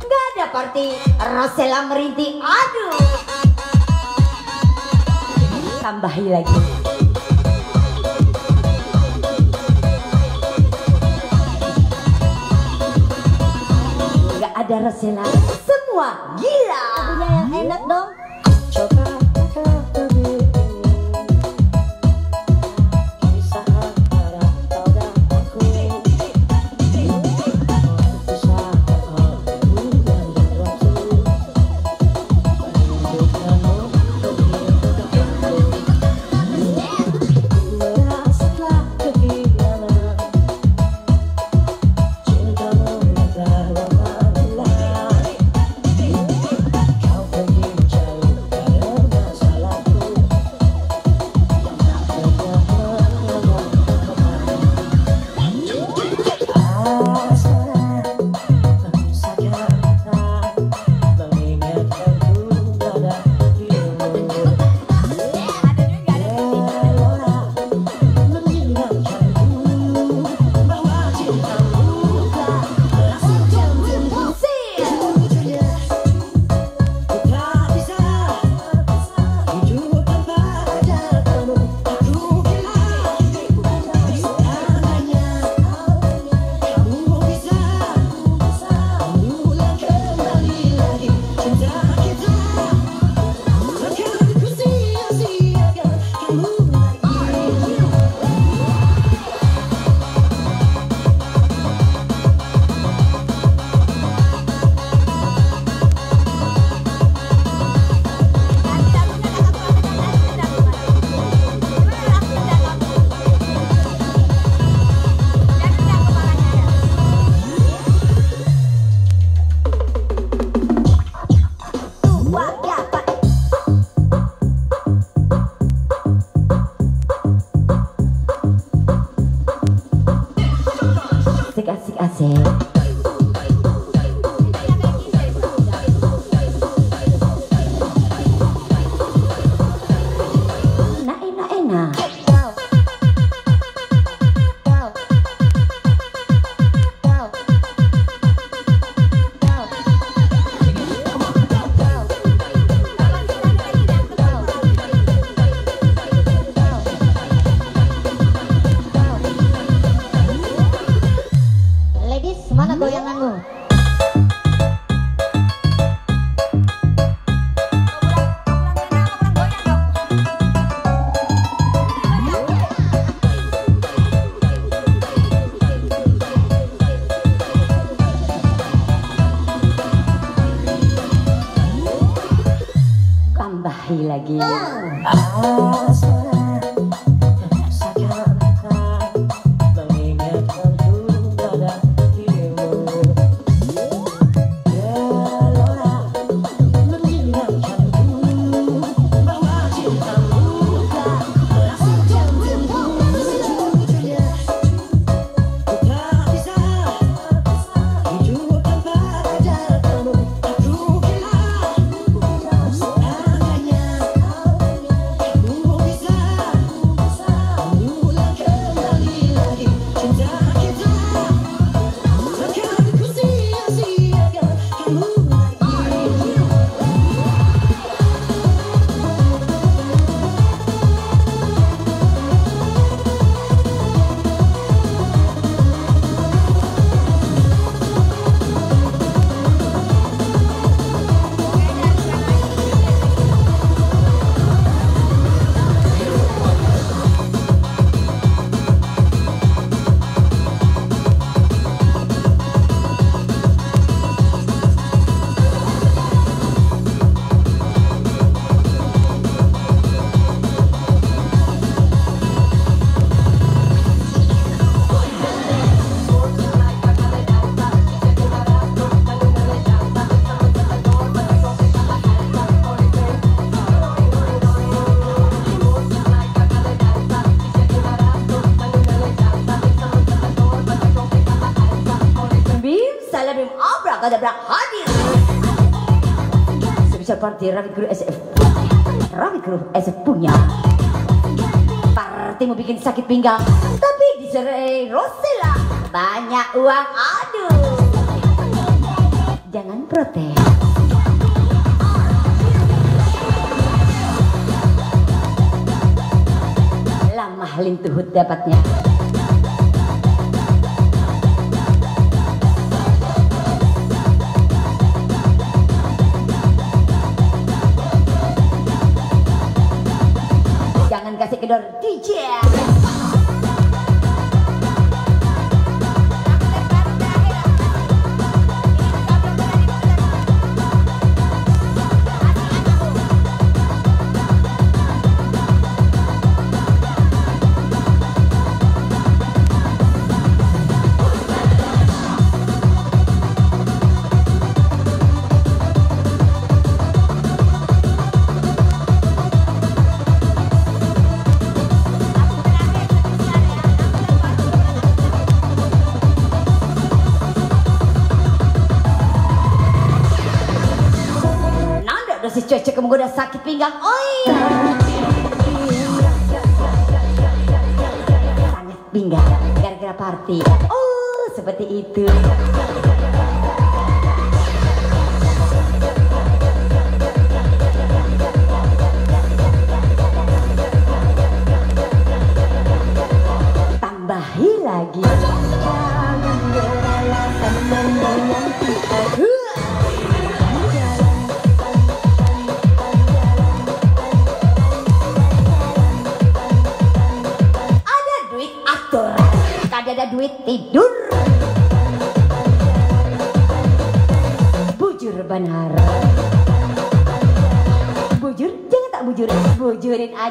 Gak ada party. Rosella merintih Aduh. Tambahi lagi. Gak ada Rosella. Semua gila. Punya yang enak dong. di Rafi Guru SF Rafi Guru SF punya Party mau bikin sakit pinggang. Tapi diserai Rosella. Banyak uang aduh. Jangan protes. Lama lintuhut dapatnya. Cecek kamu udah sakit pinggang. Oi. Sangat pinggang gara-gara party. Oh, seperti itu.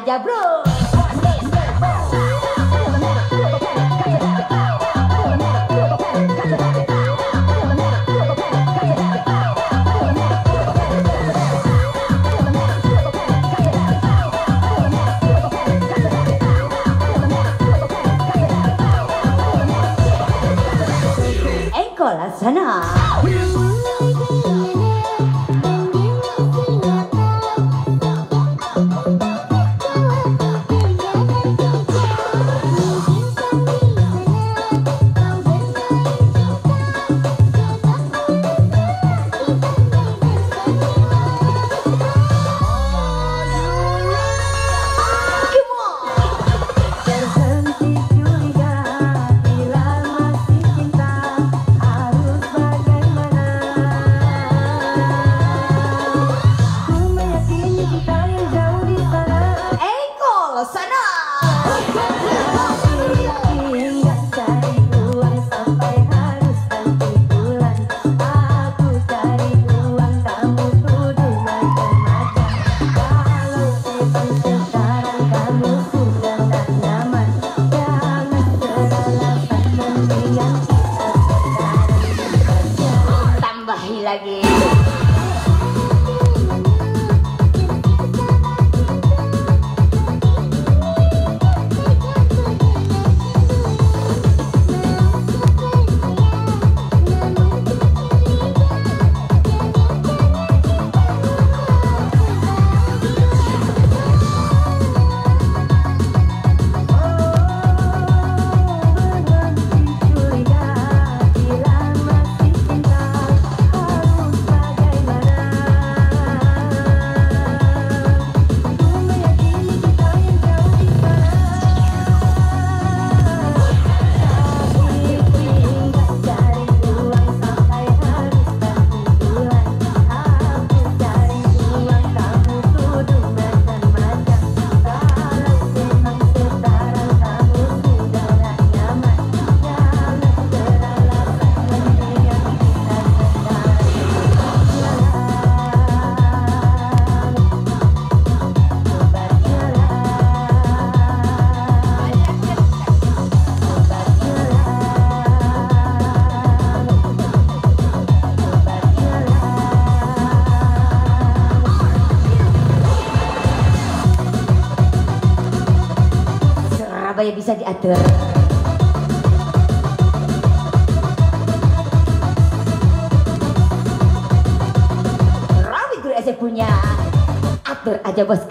Aja bro. Bisa diatur. Rawi guru saya punya. Atur aja bosku.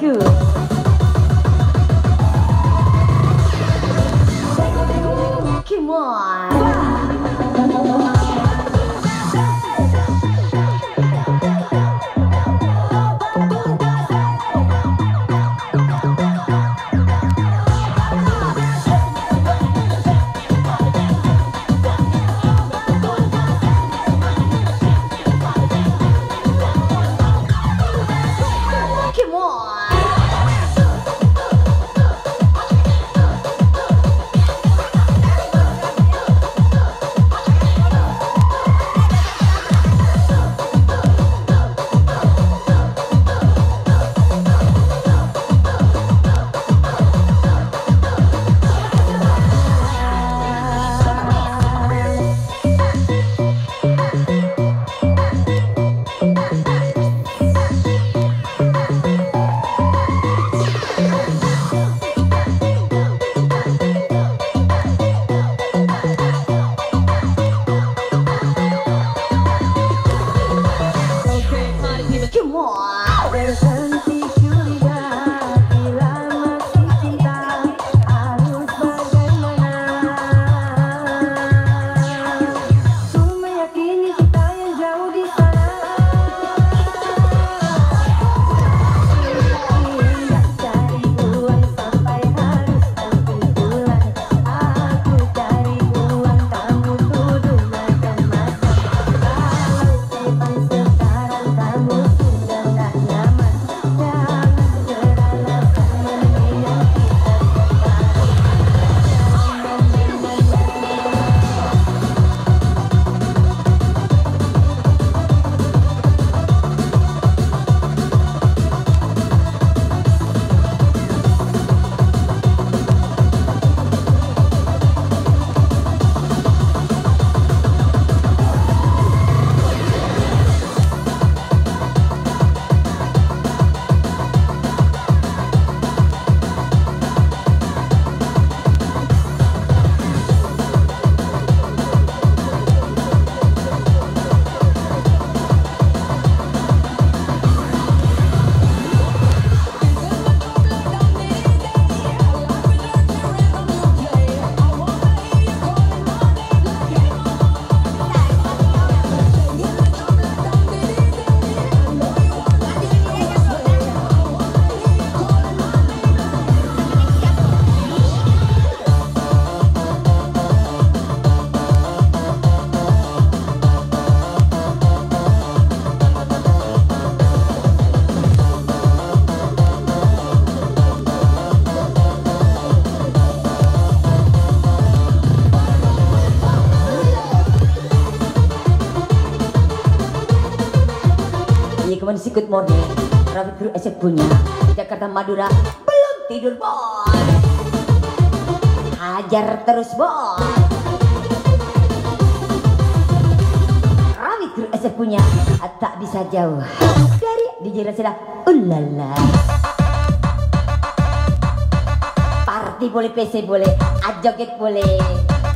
Sikut morning. Rabbit Crew esek punya Jakarta Madura belum tidur boy. Hajar terus boy. Rabbit Crew esek punya Tak bisa jauh. Dari DJ Rasida Ulala. Party boleh PC boleh Ajoget boleh.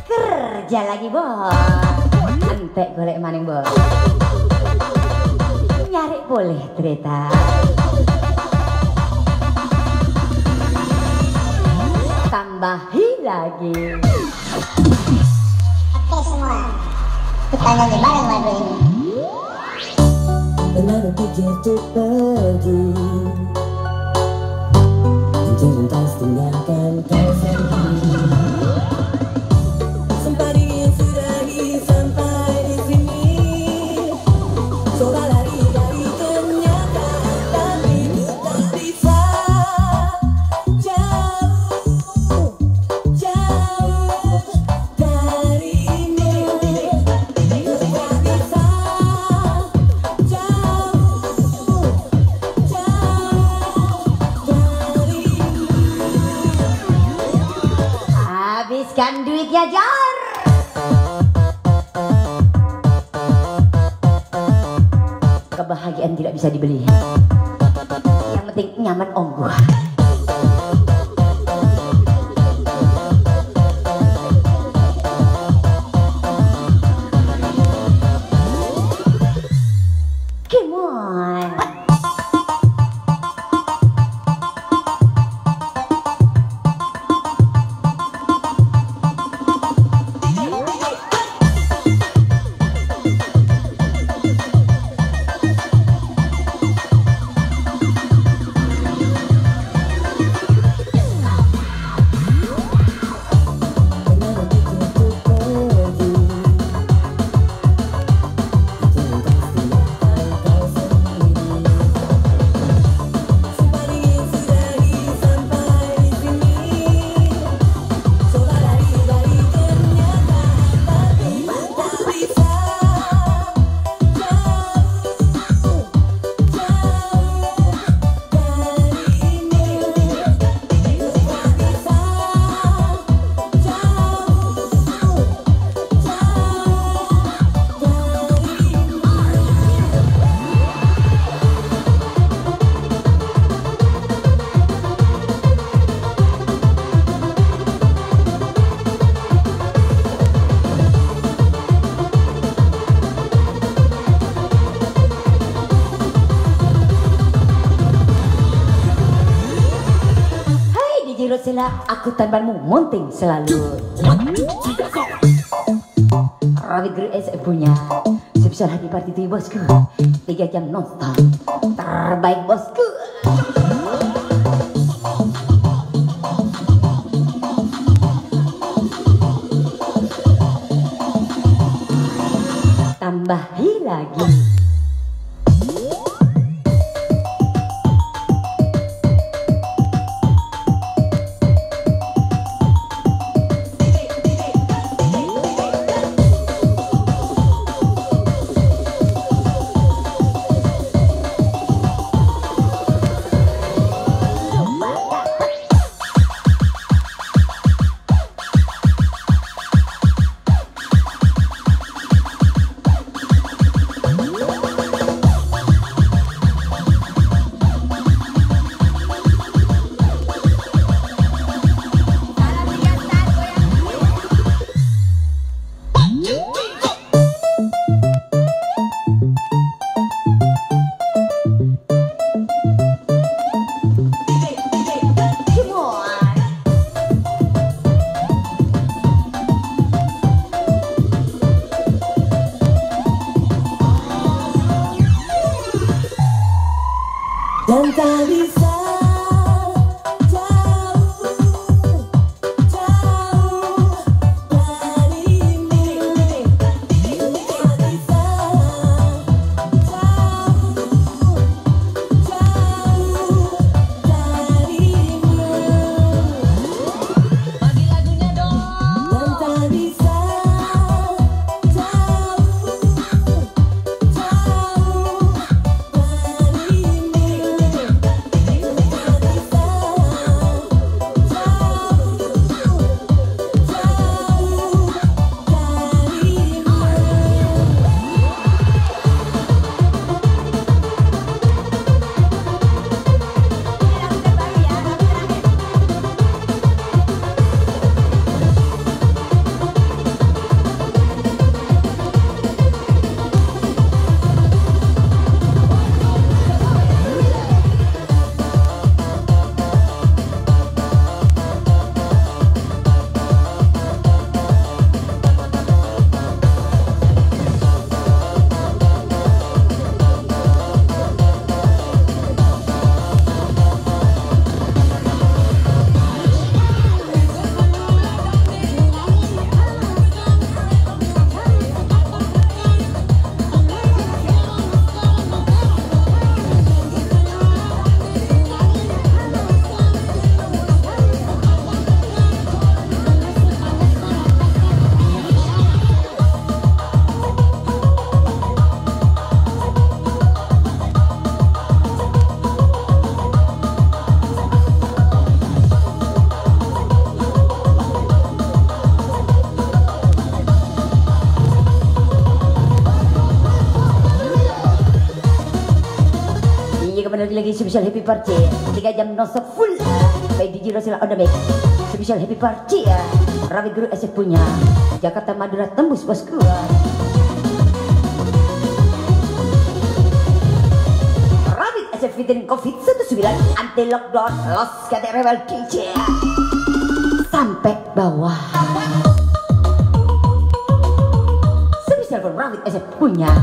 Kerja lagi boy. Entek golek maning boy boleh ternyata Tambahi lagi. Oke semua, kita nyanyi bareng lagu ini. Another picture to pergi aku tanpamu monting selalu. Ravi Grace punya sebesar hati party itu bosku. Tiga jam nonstop, terbaik bosku. Lagi-lagi spesial happy party. 3 jam nonstop full. By DJ Rosila on the mic spesial happy party ya. Rawi Guru SF punya. Jakarta Madura tembus bosku. Rawi SF featuring COVID-19 anti lockdown lost kata rebel DJ sampai bawah. Spesial pun Rawi SF punya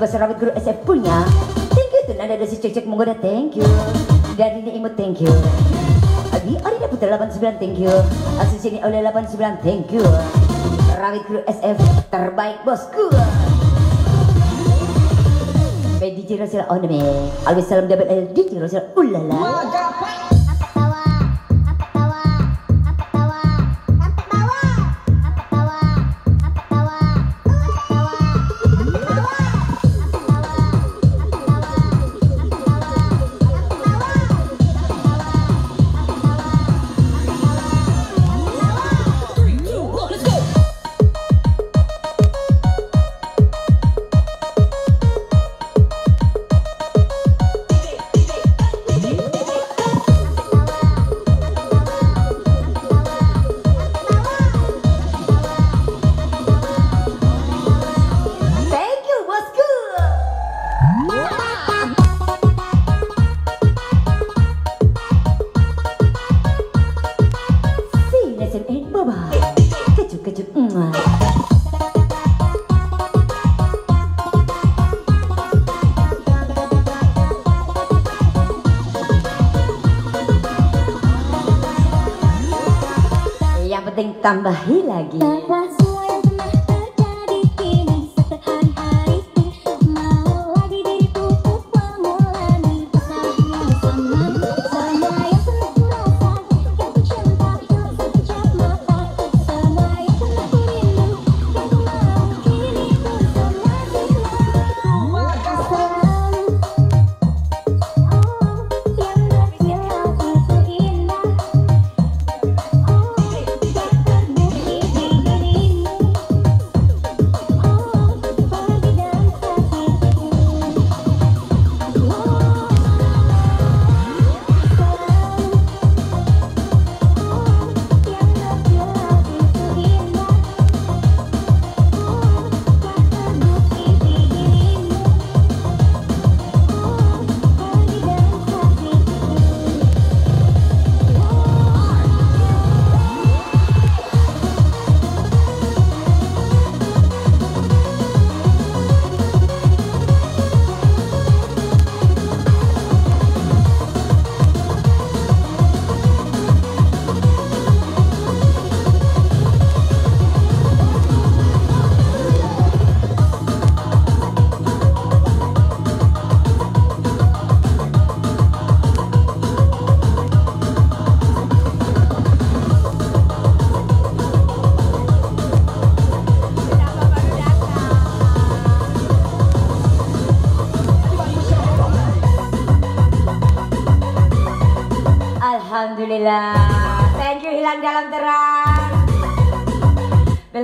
Boss Rawit Guru SF punya. Thank you tuh Nada ada si cek cek menggoda thank you. Dan ini imut thank you. Abi Arina Putra 89 thank you. Asis ini oleh 89 thank you. Rawit Guru SF terbaik bosku. Baik DJ Rosil on the mic Always salam double L DJ Rosil ulala. Apa tambahi lagi.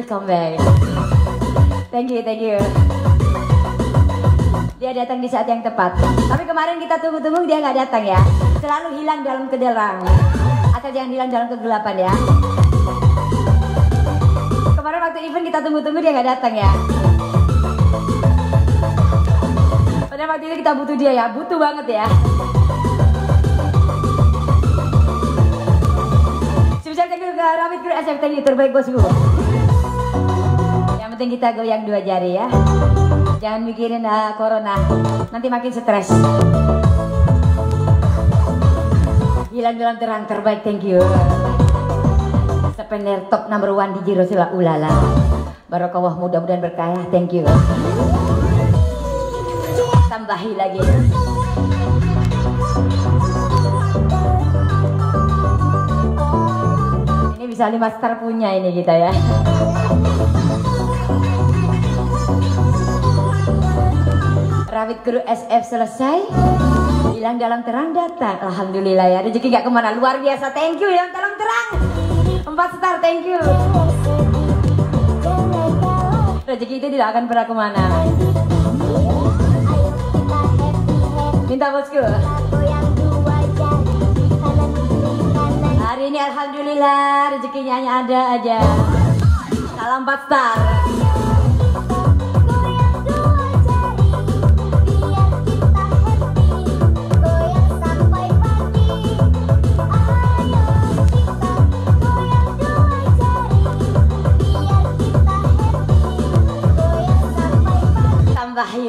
Welcome back. Thank you, thank you. Dia datang di saat yang tepat. Tapi kemarin kita tunggu-tunggu dia nggak datang ya. Selalu hilang dalam kederang. Atau jangan hilang dalam kegelapan ya. Kemarin waktu event kita tunggu-tunggu dia nggak datang ya. Padahal waktu itu kita butuh dia ya, butuh banget ya. Spesial thank you ke Ramit Guru SF thank you terbaik bosku. Penting kita goyang dua jari ya. Jangan mikirin ah, corona, nanti makin stres. Hilang dalam terang terbaik thank you. Sepender top number one di Jirosila Ulala. Barokallah mudah-mudahan berkah thank you. Tambahi lagi. Ini bisa lima star punya ini kita ya. Rawit Guru SF selesai. Hilang dalam terang datang. Alhamdulillah ya. Rezeki gak ke mana. Luar biasa. Thank you hilang dalam terang. Empat star. Thank you. Rezeki itu tidak akan pernah ke mana. Minta bosku. Hari ini alhamdulillah rezekinya hanya ada aja. Salam empat star.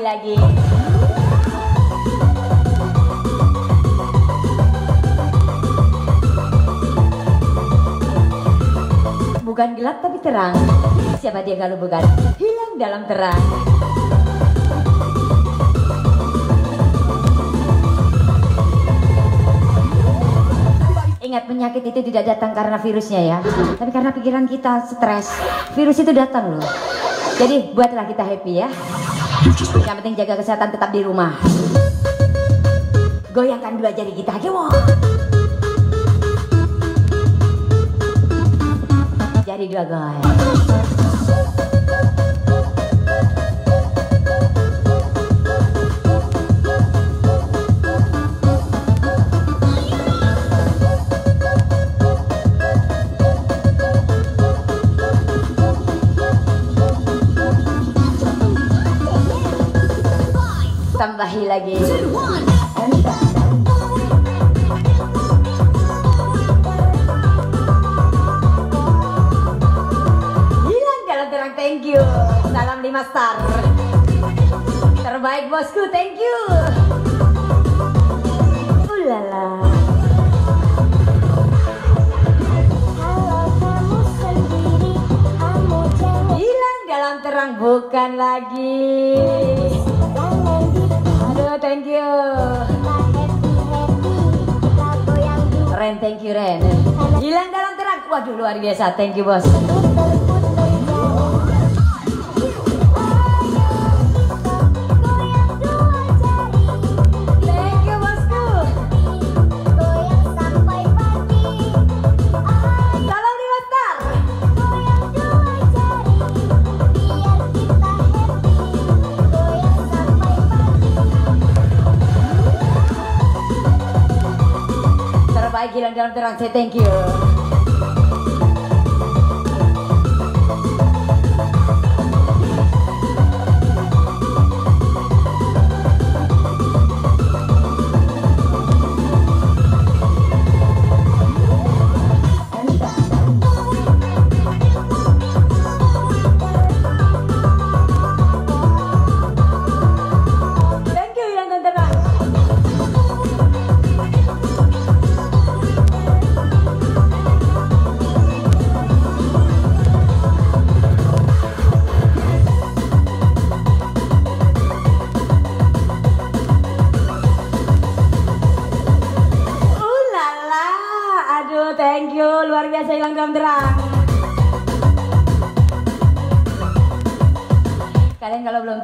Lagi. Bukan gelap tapi terang. Siapa dia kalau bukan? Hilang dalam terang. Ingat penyakit itu tidak datang karena virusnya ya, tapi karena pikiran kita stres. Virus itu datang loh. Jadi buatlah kita happy ya. Yang penting jaga kesehatan tetap di rumah. Goyangkan dua jari kita, ayo. Jari dua goyang. Lagi. Hilang dalam terang, thank you. Salam lima star. Terbaik bosku, thank you. Ulala. Hilang dalam terang, bukan lagi. Thank you. Ren, thank you Ren. Hilang dalam terang. Waduh, luar biasa. Thank you bos. Terbaik hilang dalam terang. Say thank you.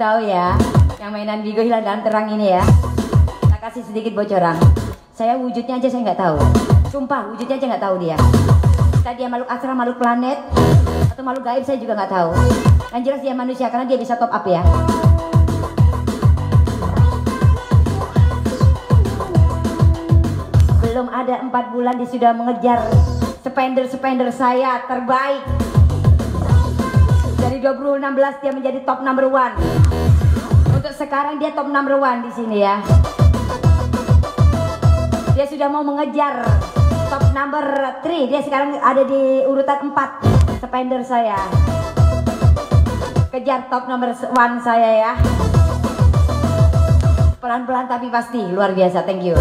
Tahu ya, yang mainan Bigo hilang dalam terang ini ya, saya kasih sedikit bocoran. Saya wujudnya aja saya nggak tahu, sumpah wujudnya aja nggak tahu dia. Entah dia makhluk astral, makhluk planet, atau makhluk gaib saya juga nggak tahu. Yang jelas dia manusia karena dia bisa top up ya. Belum ada empat bulan dia sudah mengejar spender-spender saya terbaik. Dari 2016 dia menjadi top number one. Sekarang dia top number one di sini ya. Dia sudah mau mengejar top number 3. Dia sekarang ada di urutan 4 spender saya. Kejar top number 1 saya ya. Pelan-pelan tapi pasti luar biasa. Thank you.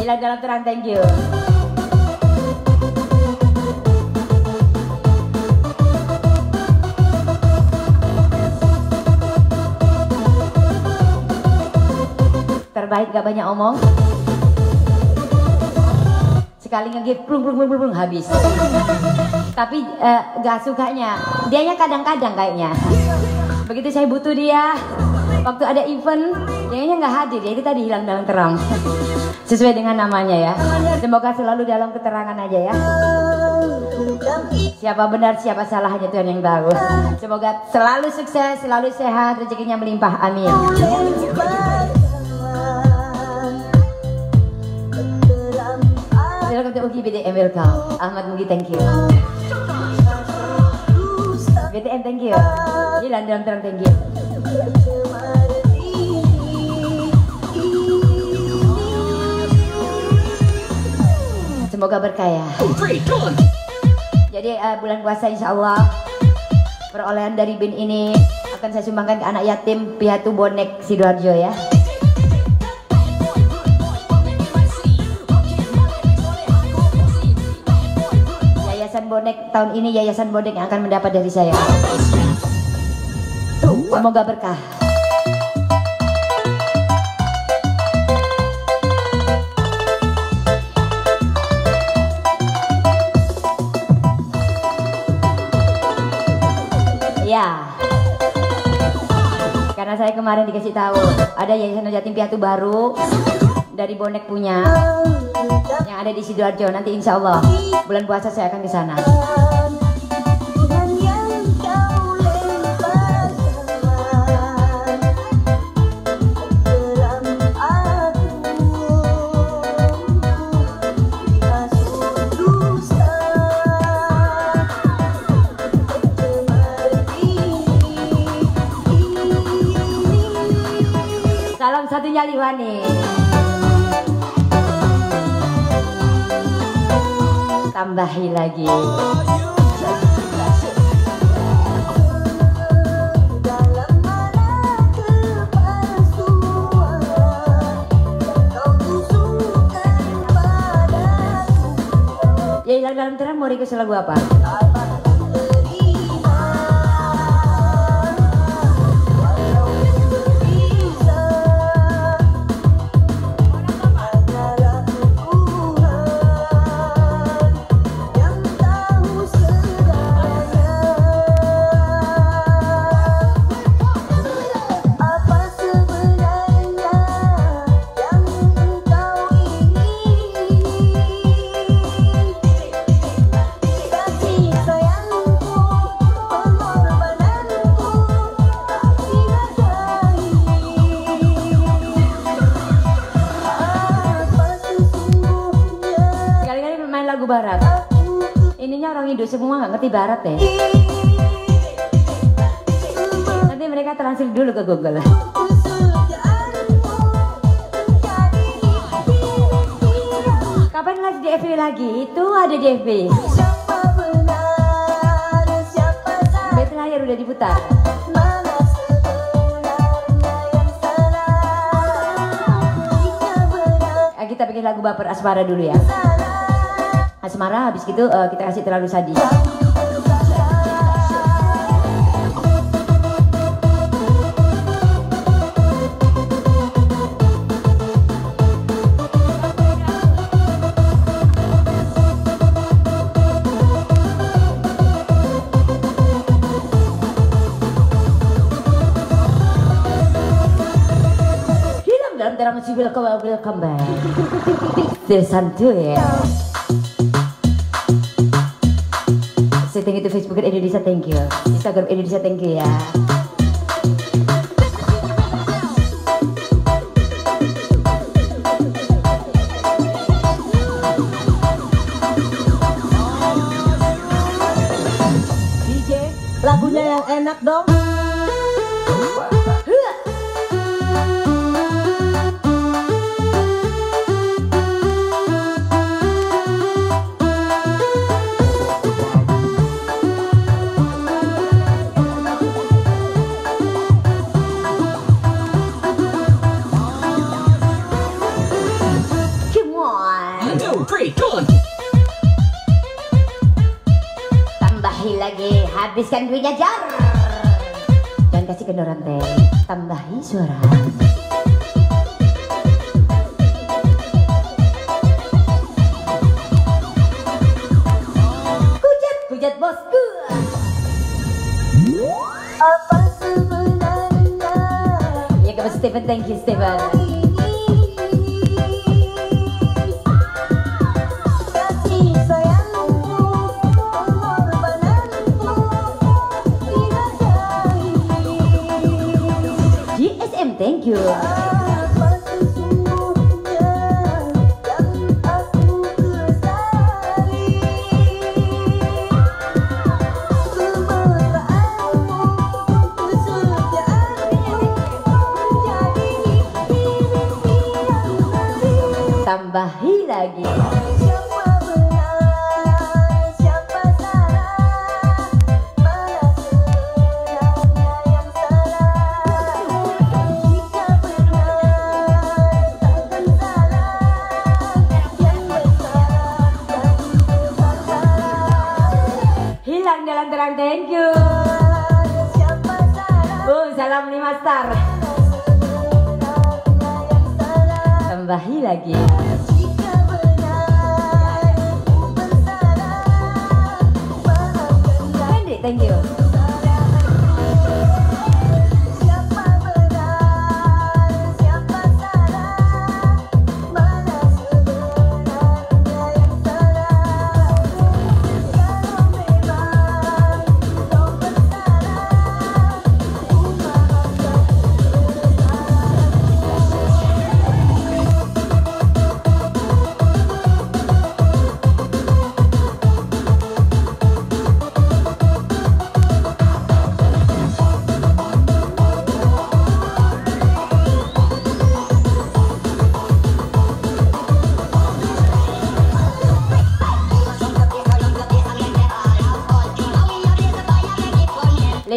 Hilang dalam terang. Thank you. Terbaik gak banyak omong. Sekali nge-give plung plung plung plung, habis. Tapi eh, gak sukanya. Dianya kadang-kadang kayaknya. Begitu saya butuh dia, waktu ada event, dianya nggak hadir. Ya itu tadi hilang dalam terang. Sesuai dengan namanya ya. Semoga selalu dalam keterangan aja ya. Siapa benar, siapa salah hanya Tuhan yang tahu. Semoga selalu sukses, selalu sehat, rezekinya melimpah. Amin. To Ugi BDM, welcome. Ahmad Mugi, thank you. BDM, thank you. Hilang dalam terang, thank you. Semoga berkah ya. Jadi eh, bulan puasa insya Allah perolehan dari bin ini akan saya sumbangkan ke anak yatim Piatu Bonek Sidoarjo ya. Bonek tahun ini Yayasan Bonek yang akan mendapat dari saya. Semoga berkah. Ya. Karena saya kemarin dikasih tahu ada Yayasan Yatim Piatu baru dari Bonek punya yang ada di Sidoarjo. Nanti insya Allah bulan puasa saya akan ke sana. Salam satunya Liwani. Tambahi lagi. Ya hilang dalam terang mau request lagu apa? Barat deh. Nanti mereka translate dulu ke Google. Kapan live di FB lagi? Itu ada di FB. B terakhir udah diputar. Kita bikin lagu baper asmara dulu ya. Asmara habis gitu eh, kita kasih terlalu sadis. Terang si welcome welcome back. Ya. itu Facebook Indonesia thank you. Instagram Indonesia thank you ya. Lagunya yang enak dong. Habiskan duitnya jar. Dan kasih ke orang teh. Tambahi suara. Kujat, kujat bosku. Apa sebenarnya Ya kepada Stephen, thank you Stephen.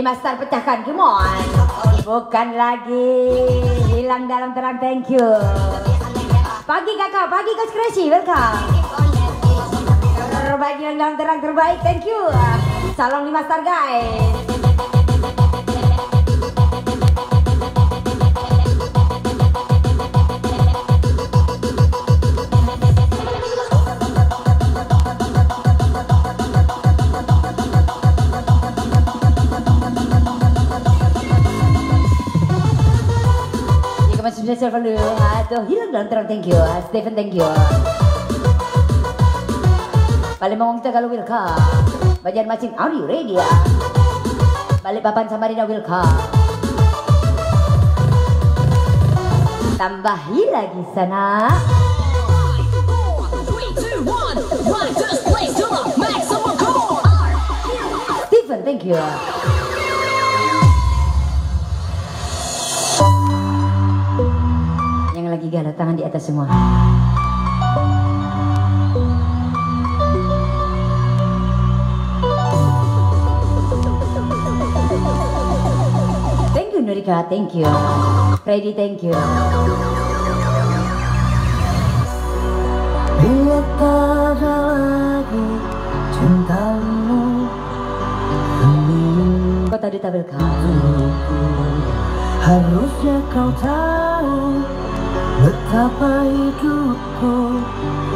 Lima star pecahkan, come on. Bukan lagi. Hilang dalam terang, thank you. Pagi kakak, pagi Coach Crazy, welcome. Terbaik yang dalam terang terbaik, thank you. Salam lima star guys. Sudah server dulu, aduh hilang dalam terang, thank you. Stephen, thank you. Balik kita kalau Wilka. Bajan macin, are you ready? Balik papan Samarinda Wilka. Tambahi lagi sana. Stephen, thank you. Tangan di atas semua. Thank you Nurika, thank you. Freddy, thank you. Bila tak ada lagi cintamu Kota Duta untukku Harusnya kau tahu Betapa hidupku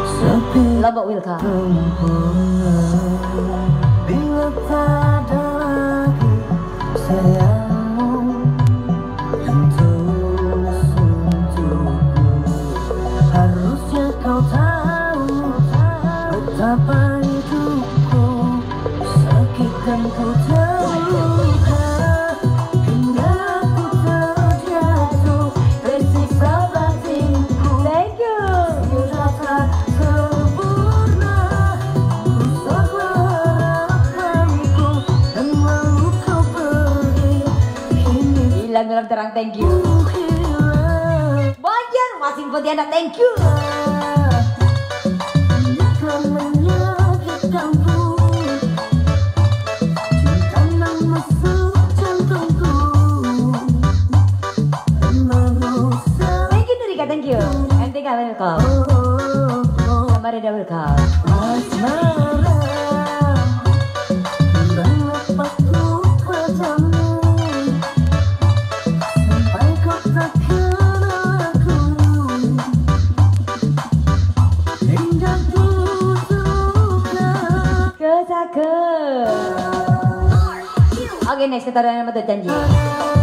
Sepi Welcome. sempurna Bila tak ada lagi sayangmu Terang thank you. Bayan masih Pontianak thank you. Kan menyakitkanku Cinta yang masuk jantungku Dan merusak Thank you Nurika thank you. Oke next kita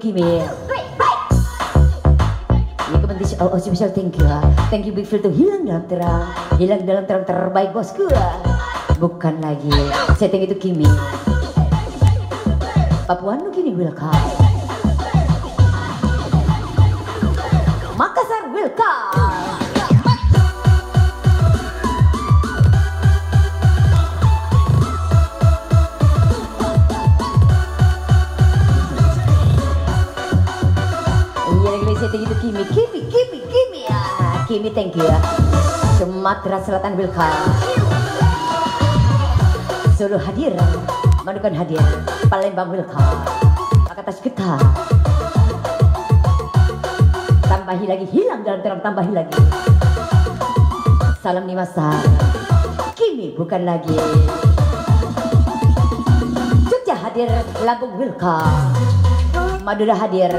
Saya welcome to Kimi. Ya kepenting oh, oh thank you. Thank you big feel to hilang dalam terang. Hilang dalam terang terbaik bosku. Bukan lagi. You to Kimi. Papua Nugini welcome. Thank. Sumatera Selatan welcome. Solo hadir, Manukan hadir, Palembang welcome. Akatas kita. Tambahi lagi, hilang dalam terang, tambahi lagi. Salam Nimasa. Kimi bukan lagi. Jogja hadir, Lampung welcome. Madura hadir.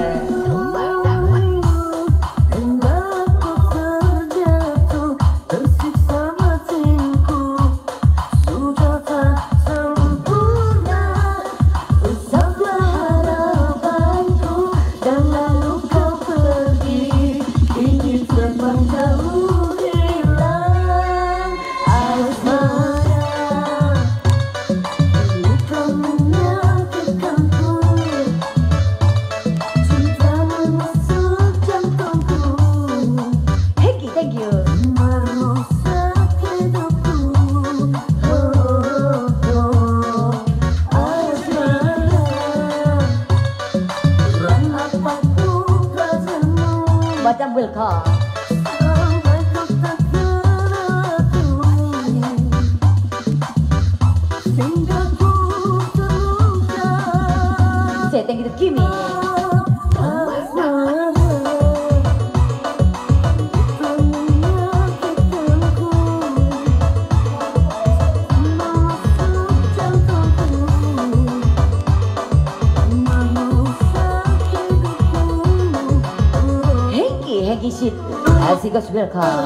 Welcome.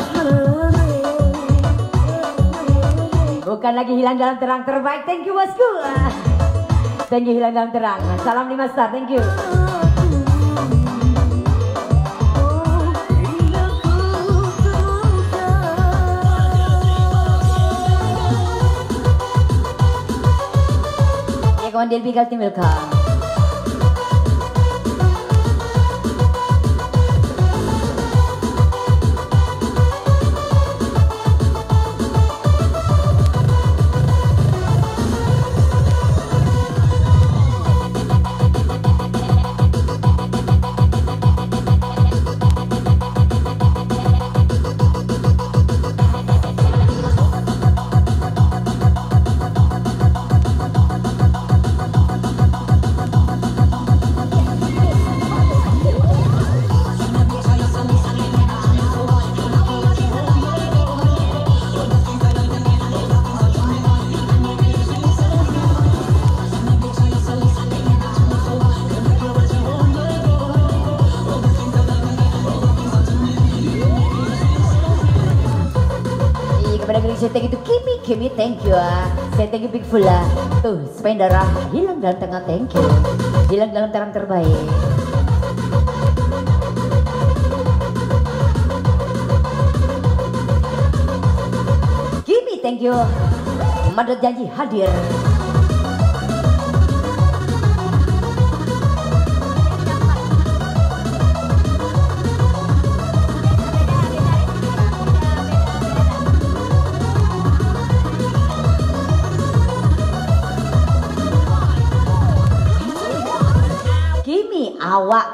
Bukan lagi hilang dalam terang terbaik. Thank you bosku. Thank you hilang dalam terang. Salam lima star. Thank you. Ya kawan Delbi Galtim welcome. Thank you ah. Saya thank you Big Fula. Tuh, sepain darah hilang dalam tengah thank you. Hilang dalam terang terbaik. Kimi thank you. Madat janji hadir.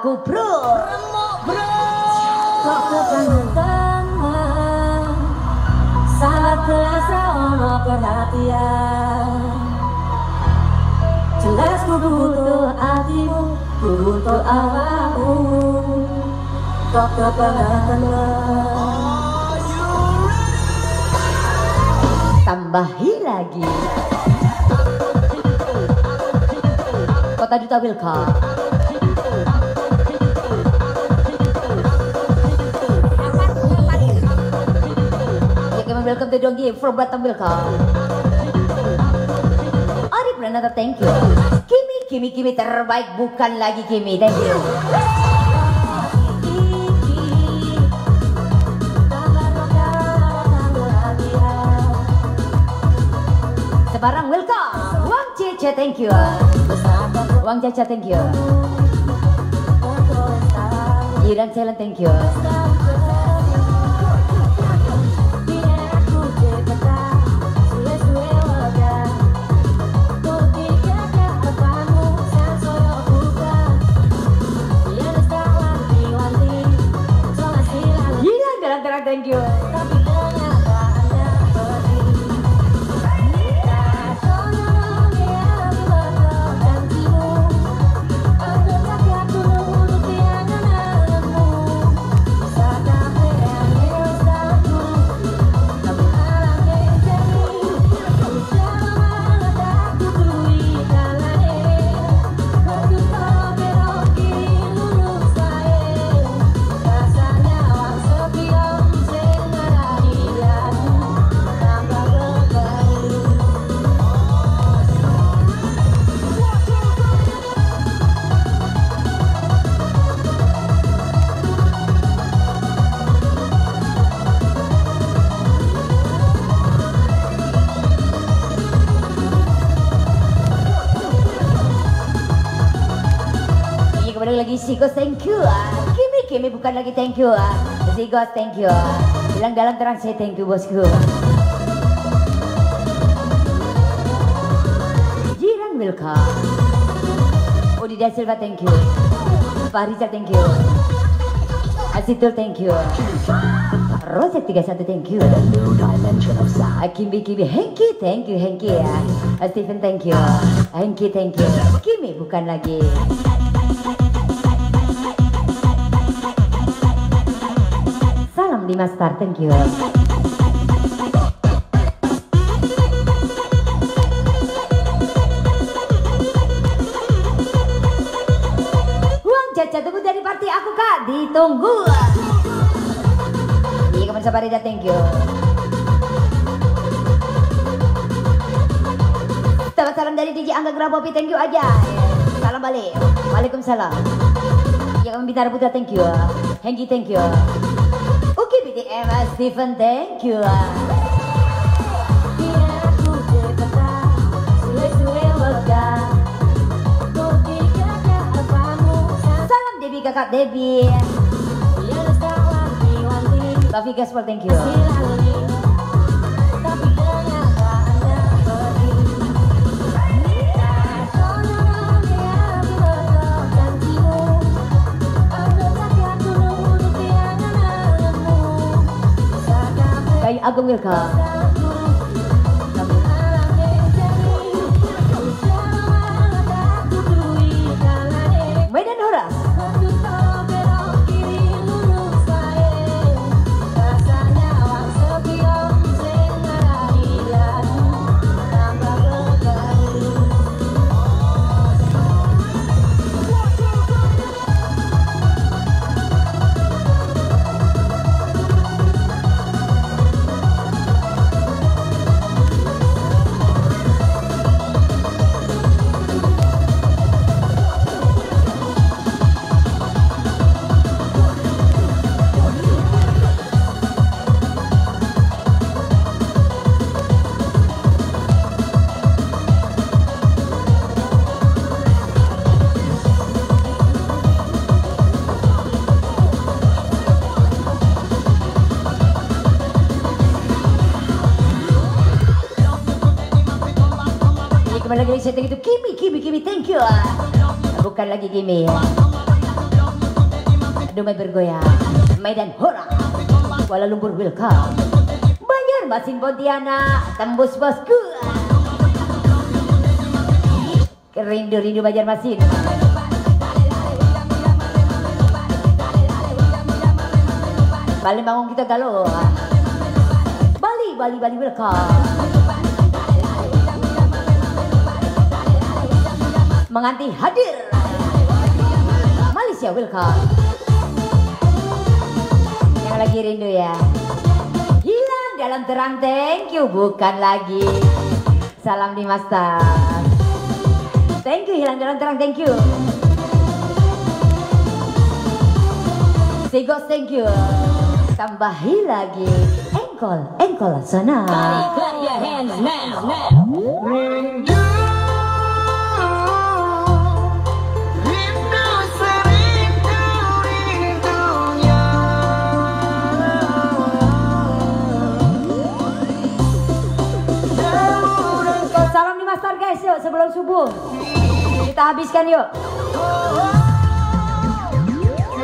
Awakku bro. Kok teman Saat terasa ono perhatian Jelas ku butuh hatimu Ku butuh awakmu Kok teman Tambahi lagi. Kota Duta. Welcome to Donggi from Batam Wilka. Arif Renata, thank you. Kimi, Kimi, Kimi terbaik bukan lagi Kimi, thank you. Sebarang welcome. Wang Cece, thank you. Wang Caca, thank you. Iran Selen, thank you. Sigos thank you ah. Kimi Kimi bukan lagi thank you ah. Sigos thank you ah. Bilang dalam terang saya thank you bosku. Jiran Wilka. Udida Silva thank you. Farisa thank you. Asitul thank you. Rosek 31 thank you. Kimi Kimi Henki thank you Henki ya. Stephen thank you. Henki thank you. Kimi bukan lagi. Di you. Uang jajan tunggu dari party aku kak, ditunggu. Iya kamu sabar aja, thank you. Salam salam dari DJ Angga Grabopi, thank you aja. Salam balik. Waalaikumsalam. Ya kami Bintara Putra, thank you. Hengki, thank you. Stephen, thank you. Debbie kakak Debbie. Taufik Gaspar, thank you. agungilka. You to Kimi, Kimi, Kimi, thank you. Bukan lagi Kimi. Dumai bergoyang, Medan Hora, Kuala Lumpur welcome. Banjarmasin Pontianak, tembus bosku. Rindu-rindu Banjarmasin. Bali bangun kita galau. Bali, Bali, Bali welcome. Menganti hadir. Malaysia welcome. Yang lagi rindu ya. Hilang dalam terang thank you bukan lagi. Salam di Master. Thank you hilang dalam terang thank you. Sigos thank you. Tambahi lagi. Engkol, engkol sana. Your sebelum subuh. Kita habiskan yuk.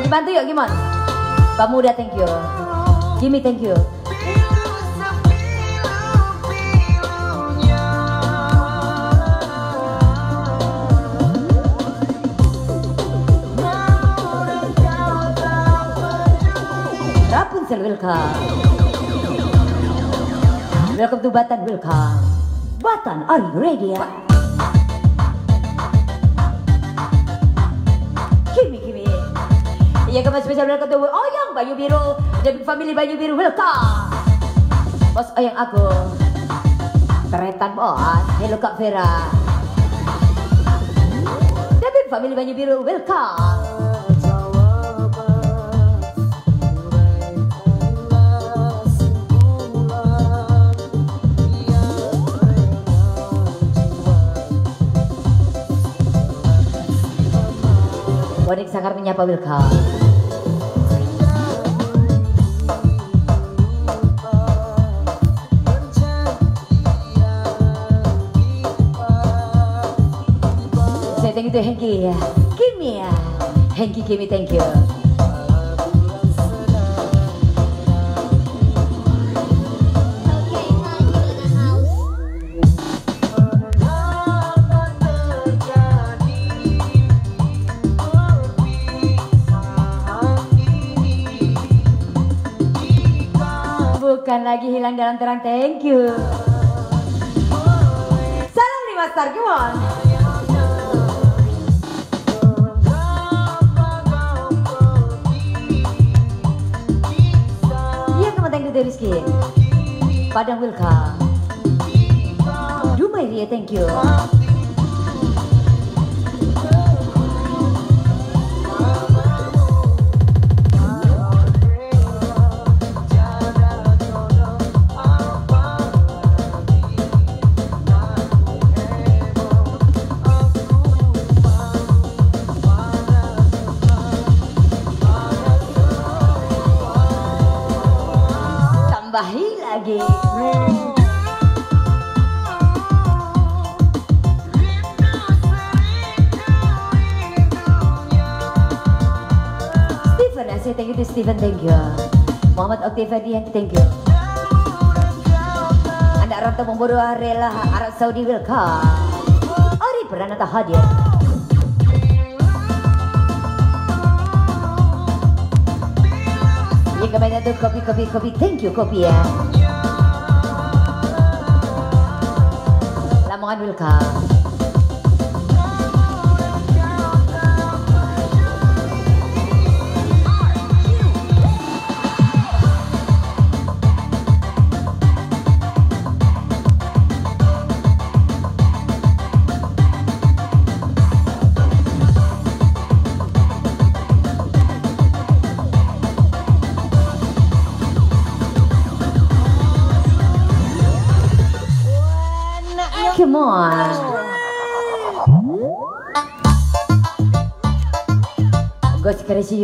Dibantu yuk gimana? Pak Muda thank you. Jimmy thank you. Rapunzel welcome. Welcome to Batan welcome. Batan are you ready Kemas spesial welcome to Oyang Bayu Biru dan family Bayu Biru welcome. Bos Oyang aku. Keretan bos. Hello Kak Vera. David family Bayu Biru welcome. Bonik Sakar menyapa welcome. To Henki ya. Kimi ya. Henki Kimi thank you. Bukan lagi hilang dalam terang thank you. Salam di Master come on. To Rizky. Padang welcome. Dumai Ria thank you. Say thank you. Muhammad Octavian, thank you. Anak rantau membodoh rela Arab Saudi welcome. Ari Pranata hadir. Yang kebanyakan tuh kopi kopi kopi thank you kopi ya. Lamongan welcome.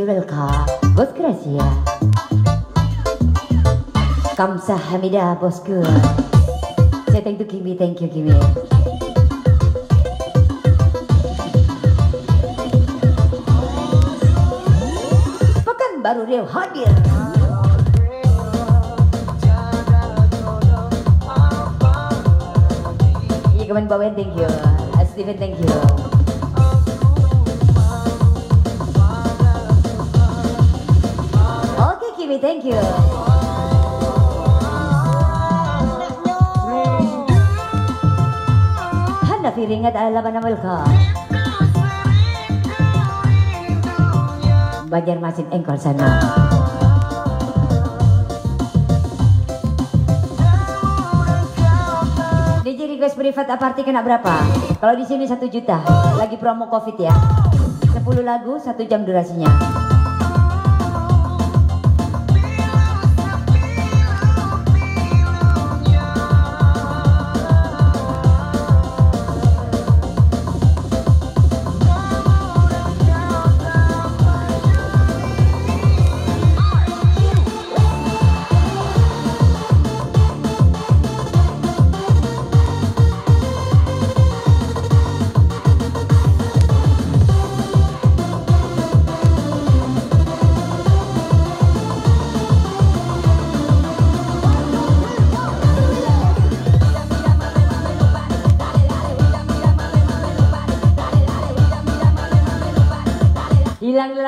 Welka, bos gracia. Kamsa hamida bosku. Saya thank you Kimi, thank you Kimi. Pekan baru dia hadir. Iya kawan bawen thank you. Steven thank you. Thank you. Alaban namal ka. Banjarmasin engkol sana. DJ request privat aparti kena berapa? Kalau di sini satu juta, lagi promo covid ya. 10 lagu, satu jam durasinya.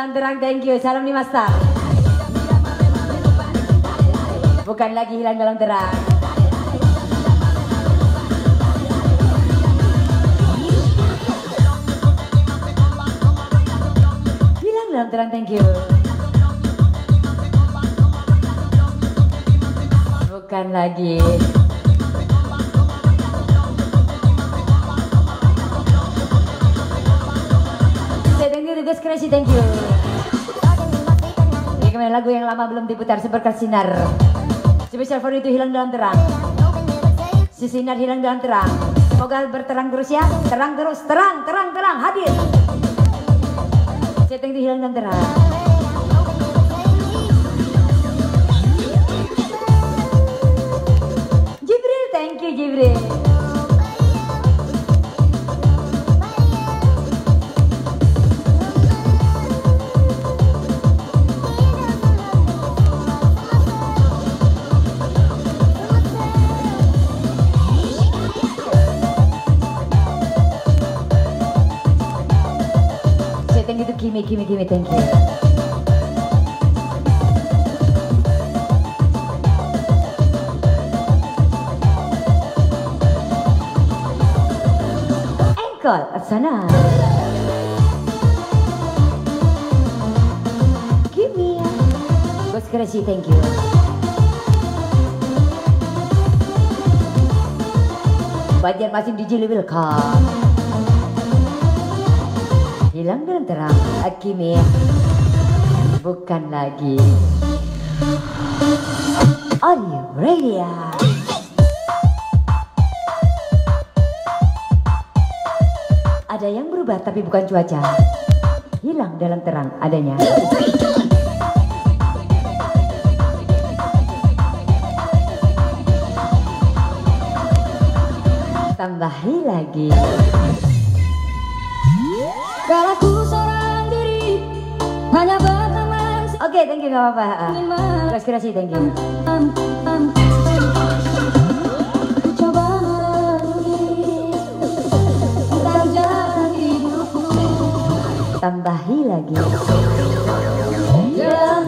Hilang dalam terang, thank you. Salam nih Master. Bukan lagi hilang dalam terang. Hilang dalam terang, thank you. Bukan lagi. Yang lama belum diputar seberkas sinar. Spesial for itu hilang dalam terang. Si sinar hilang dalam terang. Semoga berterang terus ya. Terang terus, terang, terang, terang, hadir. Thank you hilang dalam terang. To Kimi, Kimi, Kimi, thank you. Sana. Kimi. Bos Crazy, thank you. Banjarmasin DJ Level Cup hilang dalam terang Akimi bukan lagi. You ready? Ada yang berubah tapi bukan cuaca. Hilang dalam terang adanya. Tambahi lagi Oke, thank you, gak apa-apa. Thank you. Coba merenungi tentang jalan hidupku Tambahi lagi. dalam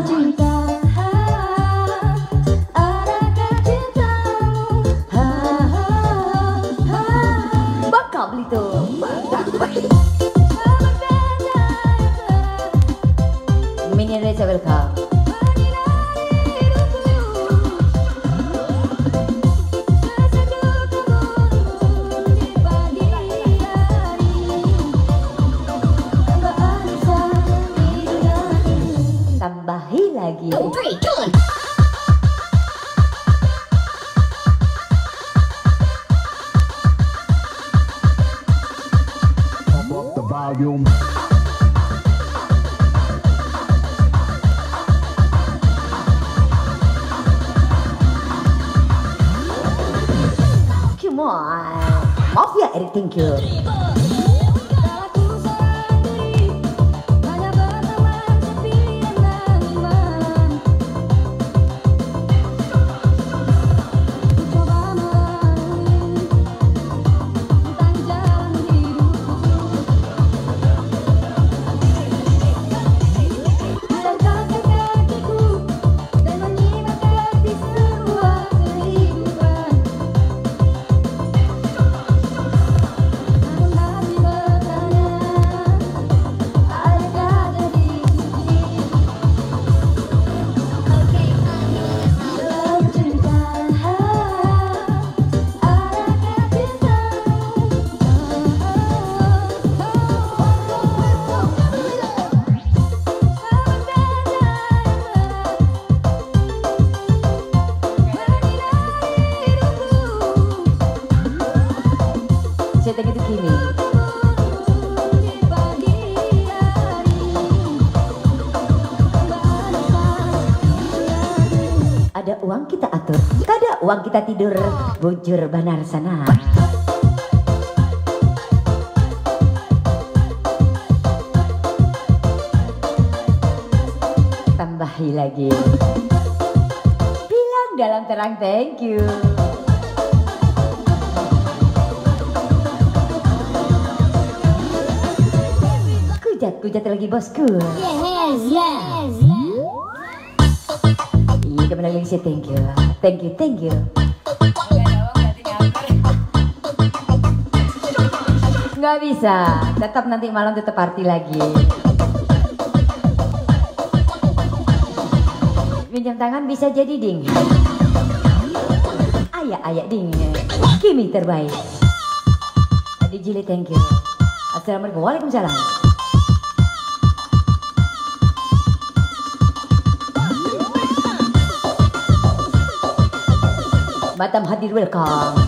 kita tidur. Bujur banar sana. Tambahi lagi. Bilang dalam terang thank you. Kujat, kujat lagi bosku. Yes, yes. Iya, kembali lagi thank you. Thank you, thank you. Nggak bisa, tetap nanti malam tetap party lagi. Pinjam tangan bisa jadi ding. Ayak ayak ding. Kimi terbaik. Adi Jili thank you. Assalamualaikum. Waalaikumsalam. Batam hadir welcome.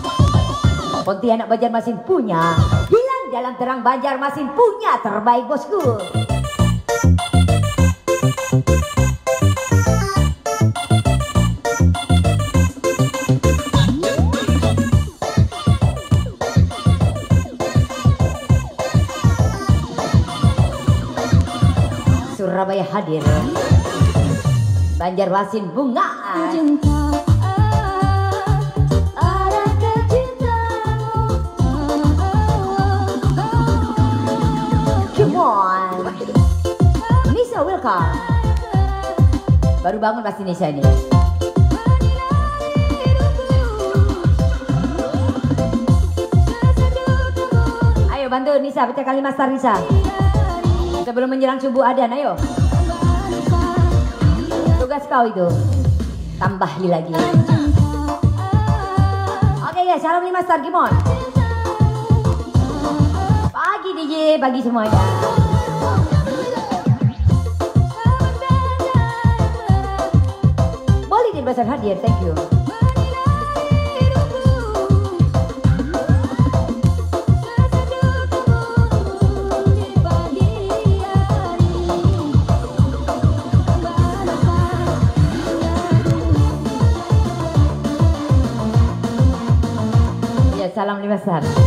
Pontianak Banjarmasin punya. Bilang dalam terang Banjarmasin punya terbaik bosku. Surabaya hadir. Banjarmasin bunga. Baru bangun pasti Nisa ini. Ayo bantu Nisa, baca kalimat star Nisa. Sebelum menjelang subuh adan, ayo. Tugas kau itu. Tambahi lagi. Oke guys, salam lima star Gimon. Pagi DJ, pagi semuanya. Besar hadir, thank you. Ya, salam lima star.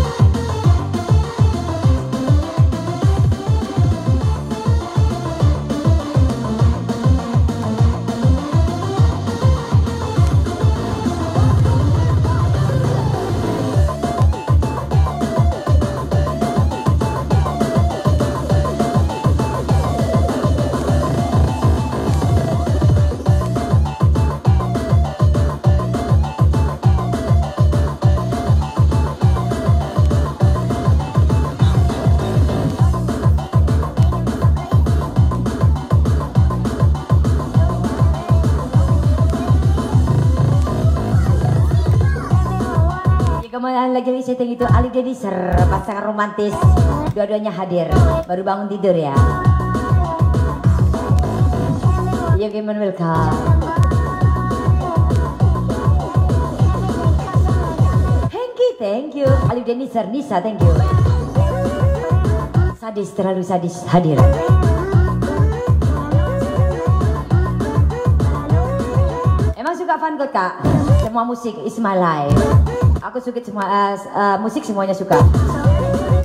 Lagi setting itu Ali Dediser pasangan romantis. Dua-duanya hadir. Baru bangun tidur ya. Ya gimana welcome Hengki thank you Ali Dediser Nisa thank you. Sadis terlalu sadis hadir. Emang suka God kak? Semua musik is my life. Aku suka semua eh, eh, musik semuanya suka.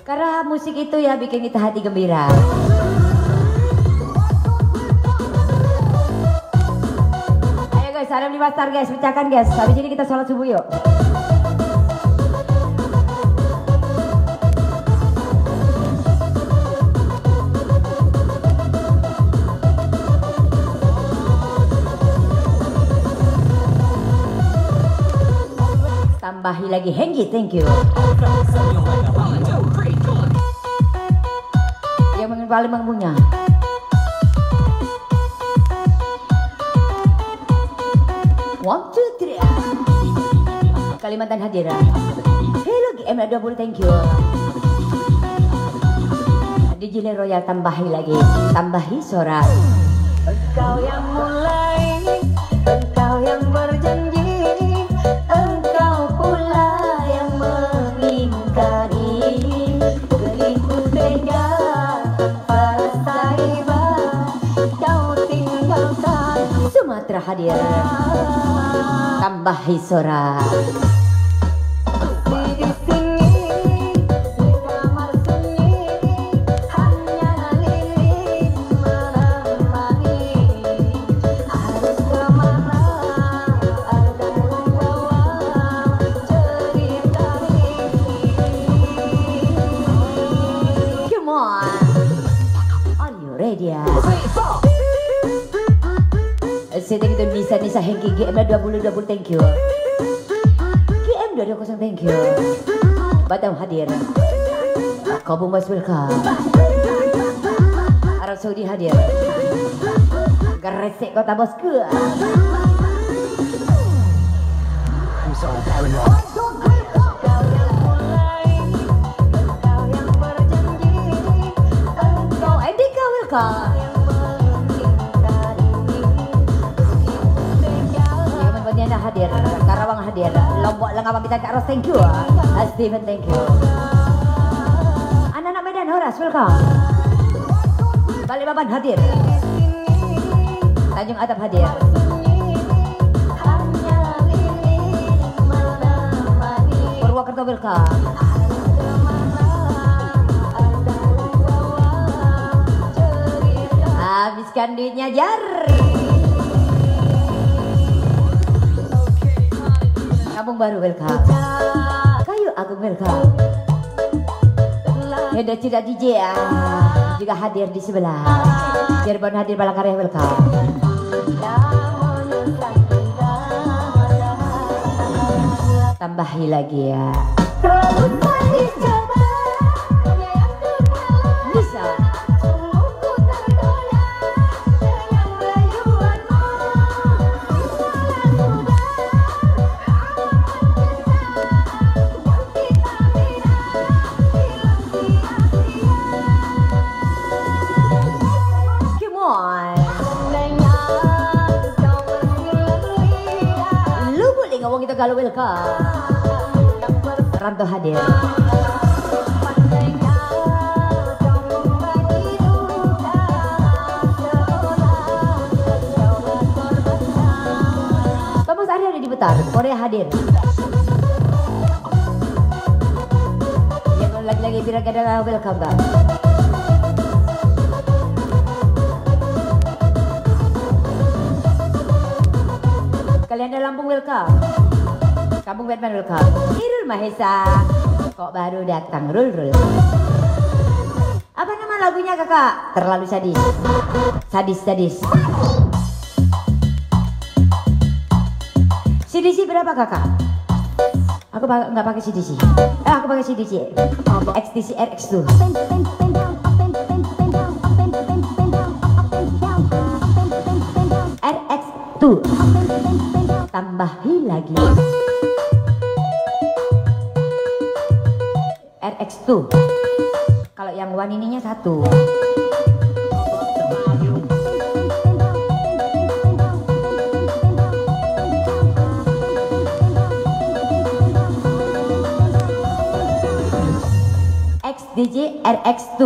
Karena musik itu ya bikin kita hati gembira. Ayo guys, ada lima star guys, pecahkan guys. Habis ini kita sholat subuh yuk. Tambahi lagi Henggi, thank you. Yang mungkin paling mengunya. One, two, three. Kalimantan hadir. Hello GM20, thank you. DJ Royal tambahi lagi. Tambahi suara. Engkau yang mulai, hadir Tambah Hisora Hengki GM 20 20 thank you. GM 20 thank you. Batam hadir. Kabung Mas welcome. Arab Saudi hadir. Gresik kota bosku. Kau yang hadir Karawang hadir. Lombok Lengkap kita Kak Ros thank you. Ah, Steven thank you. Anak-anak Medan Horas welcome. Balikpapan hadir. Tanjung Atap hadir. Purwokerto welcome. Habiskan duitnya jar Baru welcome. Kayu Agung welcome. Heda Cida DJ ya Juga hadir di sebelah. Cirebon hadir Palangkaraya welcome. Tambahi lagi ya Ranto hadir. Thomas Ari ada di Betar Korea hadir. Yang lagi-lagi bilang ada welcome bang Kalian ada Lampung welcome Kampung Batman welcome Irul Mahesa. Kok baru datang? Rul Rul. Apa nama lagunya kakak? Terlalu sadis. Sadis sadis. CDC berapa kakak? Aku nggak pakai CDC eh, Aku pakai CDC XTC RX2 RX2 Tambahi lagi RX2 Kalau yang one ininya satu. XDJ RX2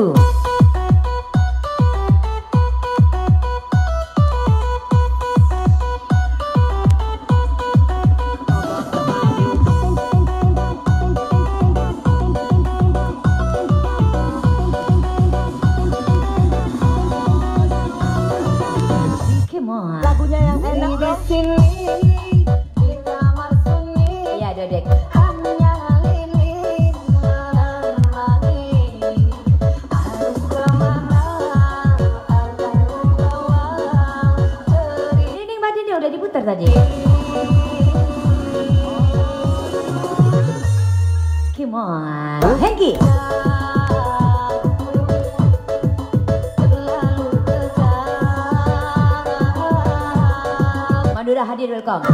besar Madura hadir welcome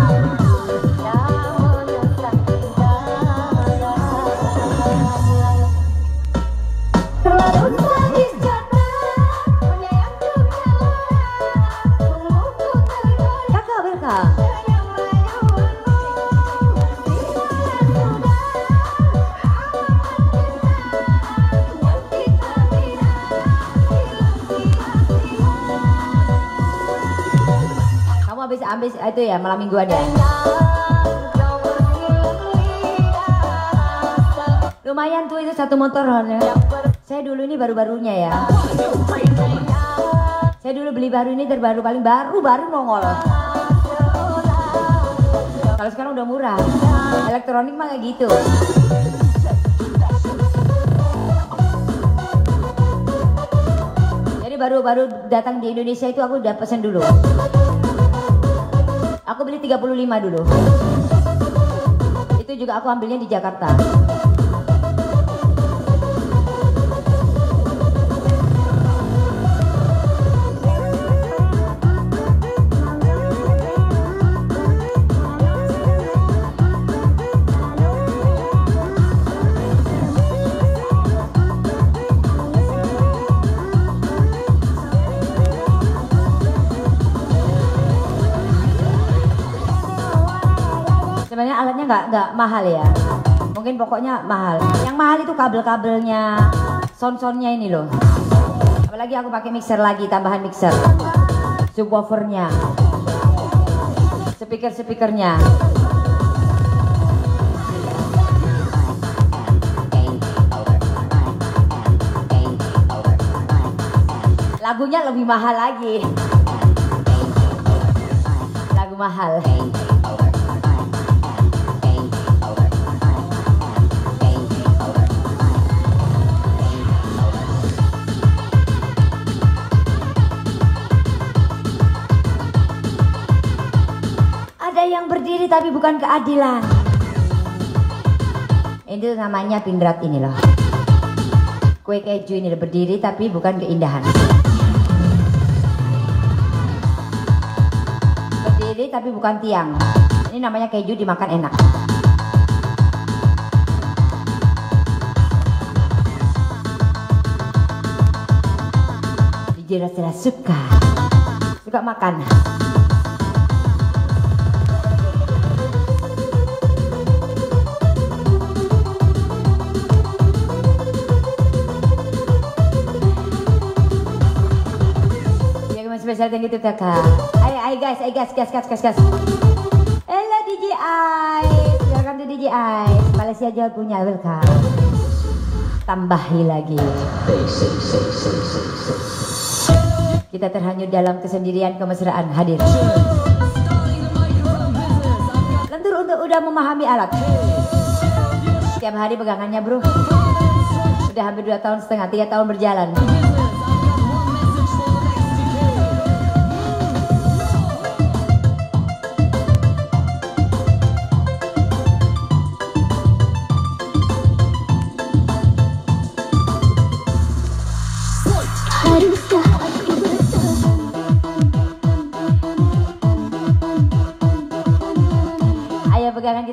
habis habis itu ya malam mingguan ya. Lumayan tuh itu satu motor ya. Saya dulu ini baru-barunya ya. Saya dulu beli baru ini terbaru paling baru baru nongol. Kalau sekarang udah murah. Elektronik mah kayak gitu. Jadi baru-baru datang di Indonesia itu aku udah pesen dulu. Aku beli 35 dulu. Itu juga aku ambilnya di Jakarta. Alatnya nggak nggak mahal ya. Mungkin pokoknya mahal. Yang mahal itu kabel-kabelnya, sound-soundnya ini loh. Apalagi aku pakai mixer lagi, tambahan mixer. Subwoofernya, speaker-speakernya. Lagunya lebih mahal lagi. Lagu mahal. Tapi bukan keadilan. Itu namanya pindrat ini loh. Kue keju ini berdiri tapi bukan keindahan. Berdiri tapi bukan tiang. Ini namanya keju dimakan enak. Jelas-jelas suka. Suka makan. Spesial thank you to kakak. Ayo, ayo guys, ayo guys, gas, gas, gas, gas. Hello DJ Ice, welcome to DJ Ice. Malaysia jual punya, welcome. Tambahi lagi. Kita terhanyut dalam kesendirian kemesraan hadir. Lentur untuk udah memahami alat. Setiap hari pegangannya bro. Sudah hampir dua tahun setengah, tiga tahun berjalan.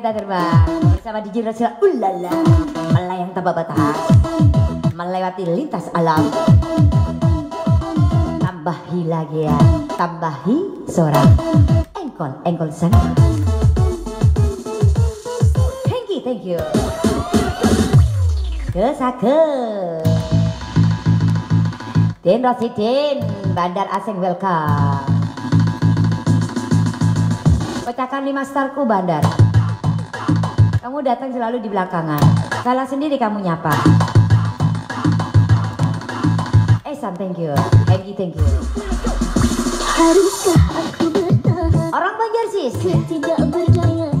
Kita terbang bersama DJ Rasul Ulala. Melayang tanpa batas. Melewati lintas alam. Tambahi lagi ya. Tambahi suara. Engkol engkol sana. Thank you thank you. Ke sake Din. Rosidin Bandar Asing welcome. Pecahkan lima starku bandar. Kamu datang selalu di belakangan. Salah sendiri kamu nyapa. Esan, thank you. Thank you, thank you. Haruskah aku bertahan Orang Banjar sis. Tidak berdaya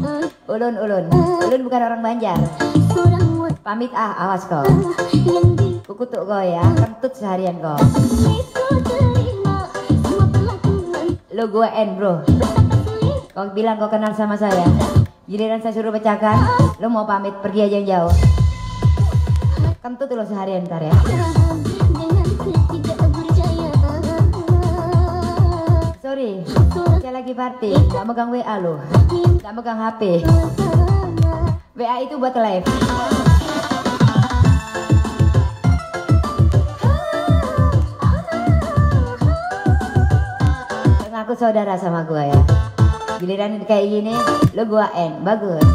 Ulun, ulun. Ulun bukan orang Banjar. Pamit ah, awas kau. Kukutuk kau ya. Kentut seharian kau. Lo gue N bro. Kau bilang kau kenal sama saya. Giliran saya suruh pecahkan. Lo mau pamit pergi aja yang jauh. Kentut lo seharian ntar ya. Sorry. Saya lagi party, nggak megang WA lo, nggak megang HP. WA itu buat live. Ngaku saudara sama gua ya giliran kayak gini lo gua end. Bagus.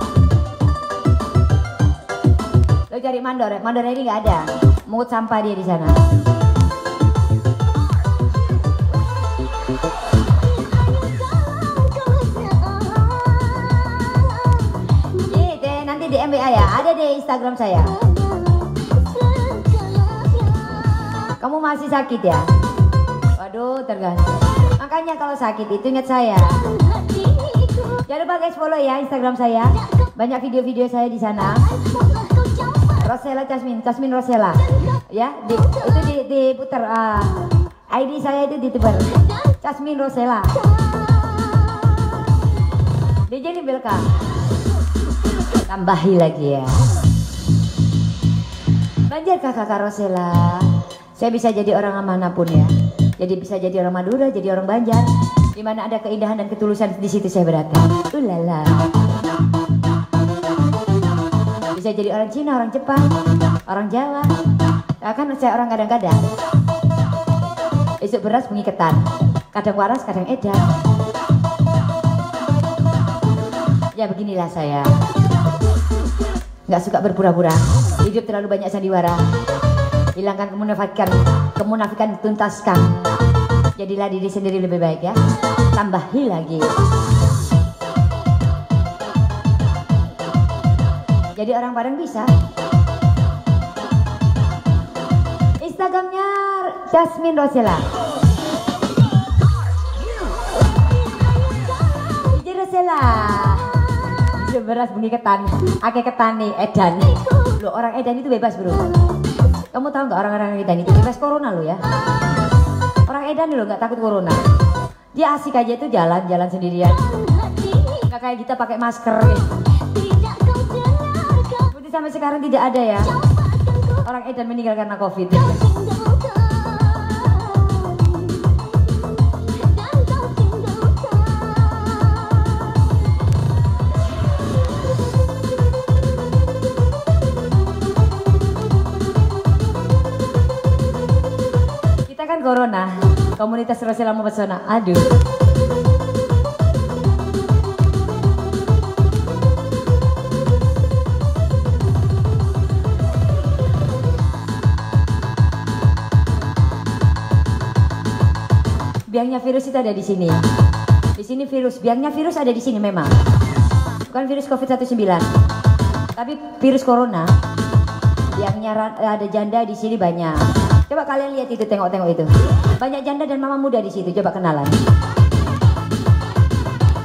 Lo cari mandor. Mandor ini nggak ada. Mungut sampah dia di sana. Gitu, nanti di MBA ya. Ada di Instagram saya. Kamu masih sakit ya? Waduh tergantung makanya kalau sakit itu ingat saya. Jangan lupa guys follow ya Instagram saya. Banyak video-video saya di sana. Rosella Jasmine, Jasmine Rosella. Ya, di, itu di, diputar. ah, ID saya itu ditebar. Jasmine Rosella. DJ ini Belka. Tambahi lagi ya. Banjir kakak Rosella. Saya bisa jadi orang mana pun ya. Jadi bisa jadi orang Madura, jadi orang Banjar. Di mana ada keindahan dan ketulusan di situ saya berada. Ulala. Bisa jadi orang Cina, orang Jepang, orang Jawa. Nah, kan saya orang kadang-kadang. Esok beras bunyi ketan. Kadang waras, kadang edan. Ya beginilah saya. Nggak suka berpura-pura. Hidup terlalu banyak sandiwara. Hilangkan kemunafikan, kemunafikan tuntaskan. Jadilah diri sendiri lebih baik ya. Tambahi lagi. Jadi orang Padang bisa. Instagramnya Jasmine Rosella. DJ Rosella. Bisa beras bunyi ketan, ake ketan nih, edan. Lo orang edan itu bebas bro. Kamu tahu nggak orang-orang edan itu bebas corona lo ya? Orang edan lo nggak takut corona. Dia asik aja itu jalan-jalan sendirian. Nggak kayak kita pakai masker. Berarti sampai sekarang tidak ada ya orang edan meninggal karena covid. Kan corona, komunitas Rosella Mempesona. Aduh. Biangnya virus itu ada di sini. Di sini virus, biangnya virus ada di sini memang. Bukan virus COVID-19. Tapi virus corona. Biangnya ada janda di sini banyak. Coba kalian lihat itu, tengok-tengok itu. Banyak janda dan mama muda di situ, coba kenalan.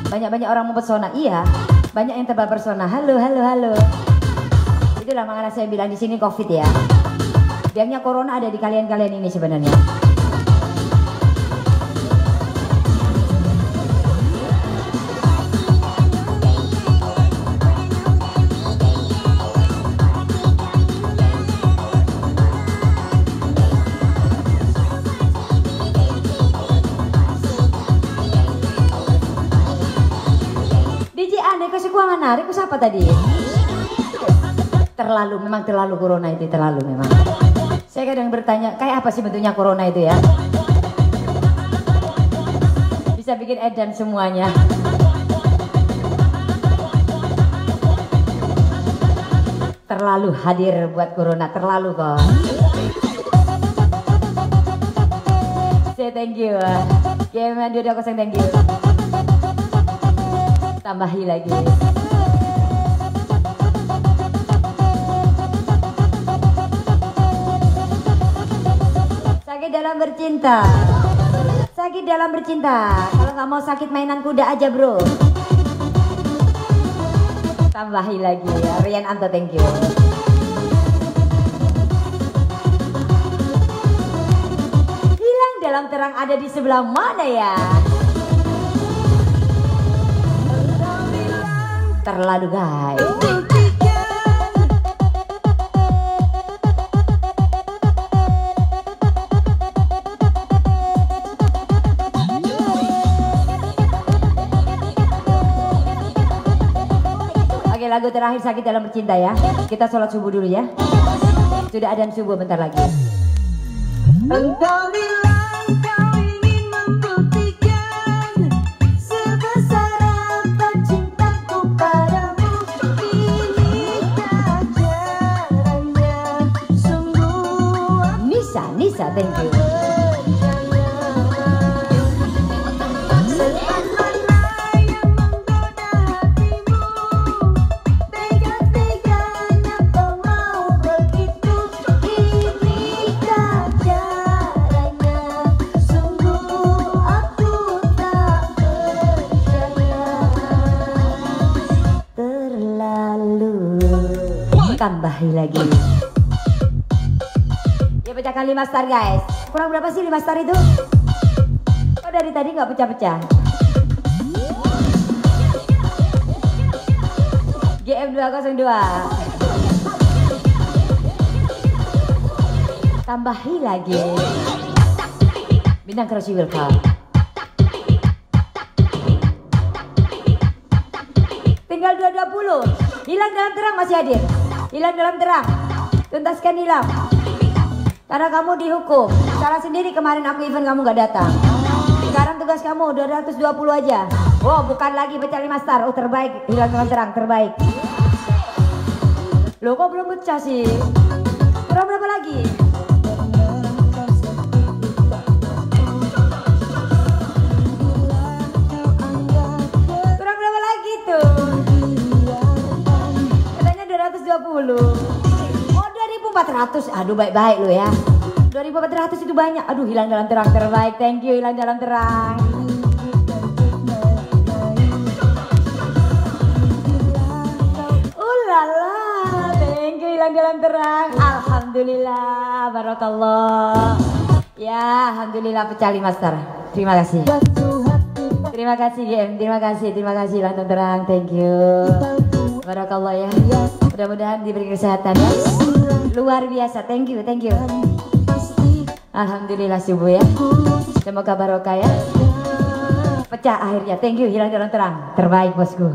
Banyak-banyak orang mempesona, iya. Banyak yang tebal persona. Halo, halo, halo. Itulah makanya saya bilang di sini COVID ya. Biangnya corona ada di kalian-kalian ini sebenarnya. Reku siapa tadi? Terlalu, memang terlalu corona itu terlalu memang. Saya kadang bertanya, kayak apa sih bentuknya corona itu ya? Bisa bikin edan semuanya. Terlalu hadir buat corona, terlalu kok. Say thank you. Game dua kosong thank you. Tambahi lagi. Bercinta. Sakit dalam bercinta. Kalau nggak mau sakit mainan kuda aja bro. Tambahi lagi ya. Rian Anto thank you. Hilang dalam terang ada di sebelah mana ya? Terlalu guys. Lagu terakhir sakit dalam bercinta ya. Kita sholat subuh dulu ya. Sudah ada subuh bentar lagi. Engkau bilang kau ingin membuktikan sebesar apa cintaku padamu. Inikah caranya sungguh Nisa, Nisa, thank you. Lagi. Ya pecahkan lima star guys. Kurang berapa sih lima star itu? Oh dari tadi nggak pecah-pecah. GM 202 Tambahi lagi Bintang Crossy welcome Tinggal 220 Hilang dalam terang masih hadir Hilang dalam terang. Tuntaskan hilang. Karena kamu dihukum. Salah sendiri kemarin aku event kamu gak datang. Sekarang tugas kamu 220 aja. Oh bukan lagi pecah 5 star. Oh terbaik. Hilang dalam terang. Terbaik. Loh kok belum pecah sih? Kurang berapa lagi 230. Oh 2400. Aduh baik-baik lo ya. 2400 itu banyak. Aduh hilang dalam terang terbaik. Thank you hilang dalam terang. Oh, Ulala, thank you hilang dalam terang. Alhamdulillah, barokallah. Ya, alhamdulillah pecah lima star. Terima kasih. Terima kasih GM, terima kasih, terima kasih hilang terang. Thank you. Barokallah ya. Mudah-mudahan diberi kesehatan ya. Luar biasa, thank you, thank you. Alhamdulillah subuh ya. Semoga barokah ya. Pecah akhirnya, thank you. Hilang dalam terang. Terbaik bosku.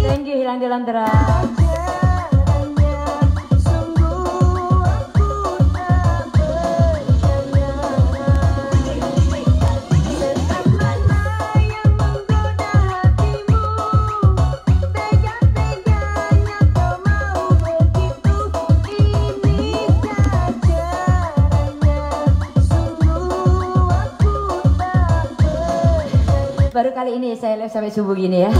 Thank you. Hilang dalam terang kali ini saya live sampai subuh gini ya.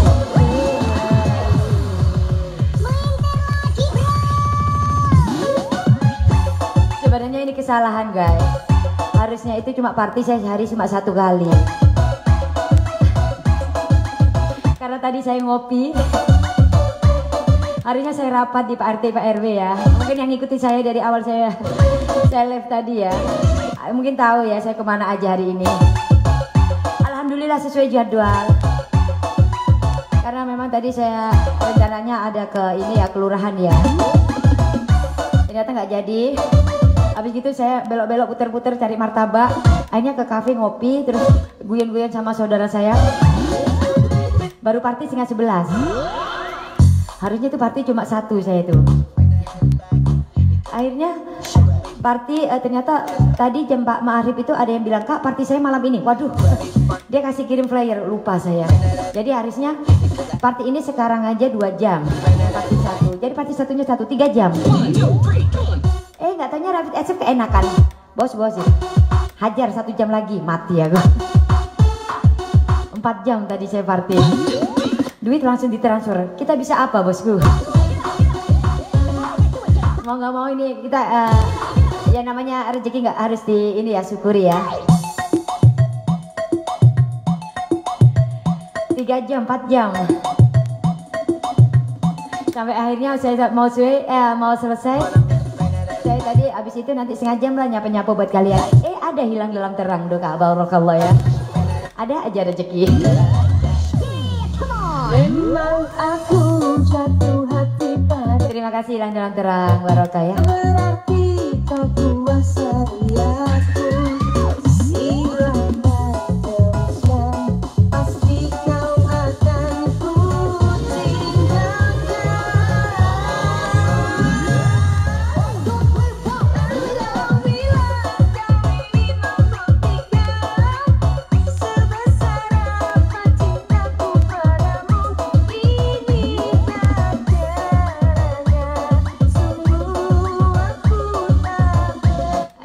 Sebenarnya ini kesalahan guys. Harusnya itu cuma party saya sehari cuma satu kali. Karena tadi saya ngopi. Harusnya saya rapat di Pak RT Pak RW ya. Mungkin yang ngikuti saya dari awal saya Saya live tadi ya. Mungkin tahu ya saya ke mana aja hari ini Alhamdulillah sesuai jadwal. Karena memang tadi saya rencananya ada ke ini ya kelurahan ya. Ternyata nggak jadi. Habis gitu saya belok-belok puter-puter cari martabak. Akhirnya ke kafe ngopi Terus guyon-guyon sama saudara saya. Baru party setengah sebelas. Harusnya itu party cuma satu saya itu. Akhirnya party eh, ternyata tadi jam Pak Ma'arif itu ada yang bilang Kak party saya malam ini. Waduh dia kasih kirim flyer lupa saya. Jadi harusnya party ini sekarang aja dua jam. Party satu. Jadi party satunya satu tiga jam. Eh nggak tanya Rapid SF keenakan. Bos bos Hajar satu jam lagi mati aku. Empat jam tadi saya party Duit langsung ditransfer. Kita bisa apa bosku? Mau nggak mau ini kita eh, Ya namanya rezeki nggak harus di ini ya syukuri ya Tiga jam, empat jam Sampai akhirnya saya mau selesai, eh, mau selesai saya tadi abis itu nanti setengah jam lah nyapa-nyapa buat kalian. Eh ada hilang dalam terang doa barakallah ya. Ada aja rezeki. Memang aku jatuh hati pada Terima kasih hilang dalam terang barokah ya. Aku Silahkan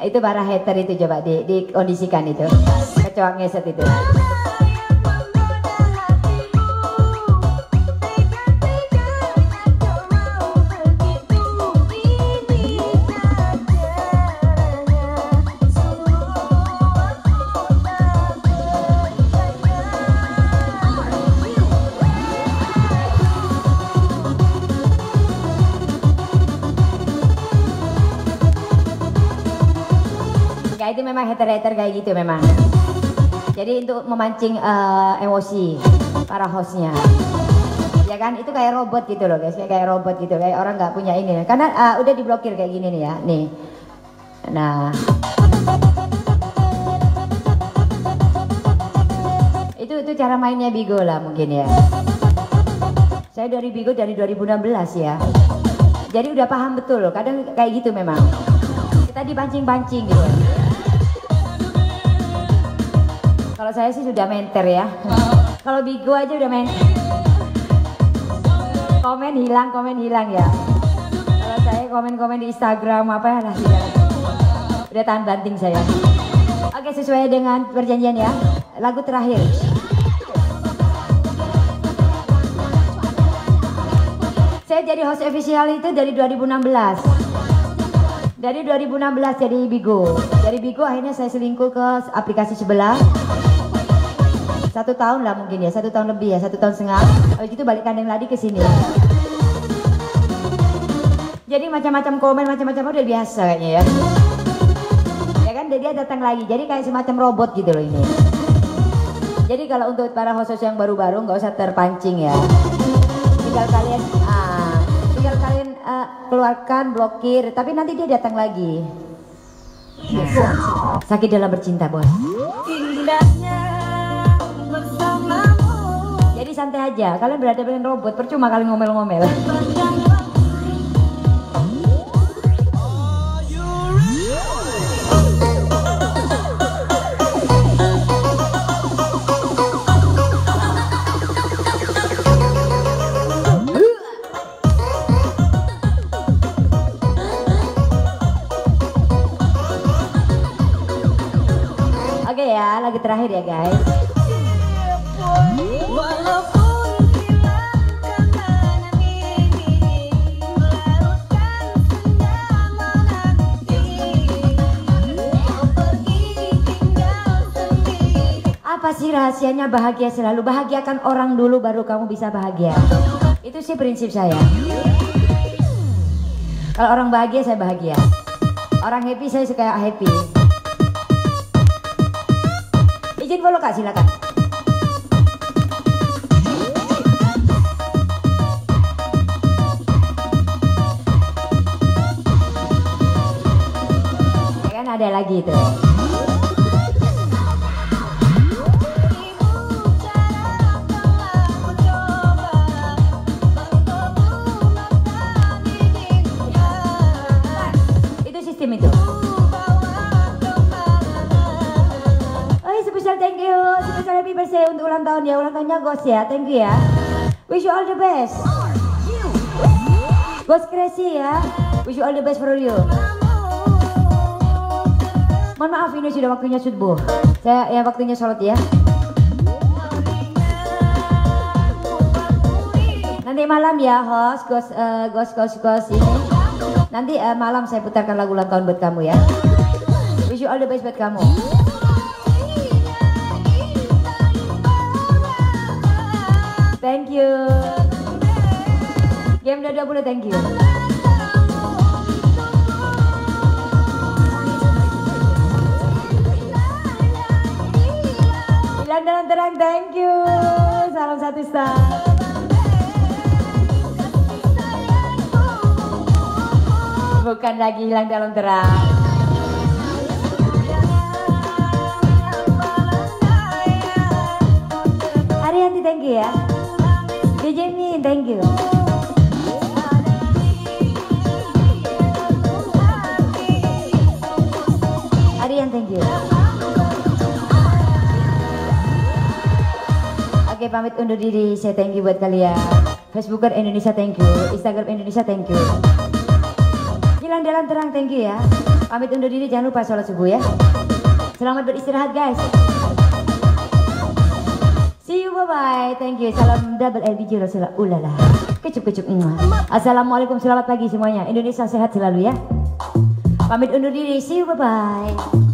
Itu para hater itu coba di, dikondisikan itu. Kecoa ngeset itu. Memang hater-hater kayak gitu memang. Jadi untuk memancing eh, emosi para hostnya. Ya kan itu kayak robot gitu loh guys, kayak, robot gitu, kayak orang nggak punya ini. Karena eh, udah diblokir kayak gini nih ya, nih. Nah. Itu itu cara mainnya Bigo lah mungkin ya. Saya dari Bigo dari 2016 ya. Jadi udah paham betul loh, kadang kayak gitu memang. Kita dipancing-pancing gitu. Kalau saya sih sudah menter ya. Kalau Bigo aja udah main. Komen hilang, komen hilang ya. Kalau saya komen-komen di Instagram apa ya lah sudah. Udah tahan banting saya. Oke sesuai dengan perjanjian ya. Lagu terakhir. Saya jadi host official itu dari 2016. Dari 2016 jadi Bigo. Dari Bigo akhirnya saya selingkuh ke aplikasi sebelah. Satu tahun lah mungkin ya, satu tahun lebih ya, satu tahun setengah. Habis itu balik kandang lagi ke sini. Jadi macam-macam komen, macam-macam udah biasa kayaknya ya. Ya kan, dia datang lagi. Jadi kayak semacam robot gitu loh ini. Jadi kalau untuk para host yang baru-baru nggak usah terpancing ya. Tinggal kalian, ah, tinggal kalian ah, keluarkan, blokir. Tapi nanti dia datang lagi. Sakit dalam bercinta bos. Indahnya Jadi santai aja. Kalian berada dengan robot. Percuma kalian ngomel-ngomel. Oke ya, lagu terakhir ya guys. Apa sih rahasianya bahagia selalu? Bahagiakan orang dulu baru kamu bisa bahagia. Itu sih prinsip saya. Kalau orang bahagia saya bahagia. Orang happy saya suka happy. Izin follow kak silakan. Kan ada lagi itu. Ulang tahun ya, ulang tahunnya Gos ya, thank you ya. Wish you all the best. Gos Crazy ya, wish you all the best for you. Mohon maaf ini sudah waktunya subuh. Saya ya waktunya sholat ya. Nanti malam ya host Gos eh, Gos Gos Gos ini. Nanti eh, malam saya putarkan lagu ulang tahun buat kamu ya. Wish you all the best buat kamu. Thank you. Game udah 20 thank you. Hilang dalam terang thank you. Salam satu star. Bukan lagi hilang dalam terang. Arianti thank you ya. Min thank you. Arian thank you. Oke pamit undur diri. Saya thank you buat kalian. Facebooker Indonesia thank you. Instagram Indonesia thank you. Hilang dalam terang thank you ya. Pamit undur diri jangan lupa sholat subuh ya. Selamat beristirahat guys. See you bye bye. Thank you. Salam double LBJ Rasulullah. Ulala. Kecup kecup. Mwah. Assalamualaikum selamat pagi semuanya. Indonesia sehat selalu ya. Pamit undur diri. See you bye bye.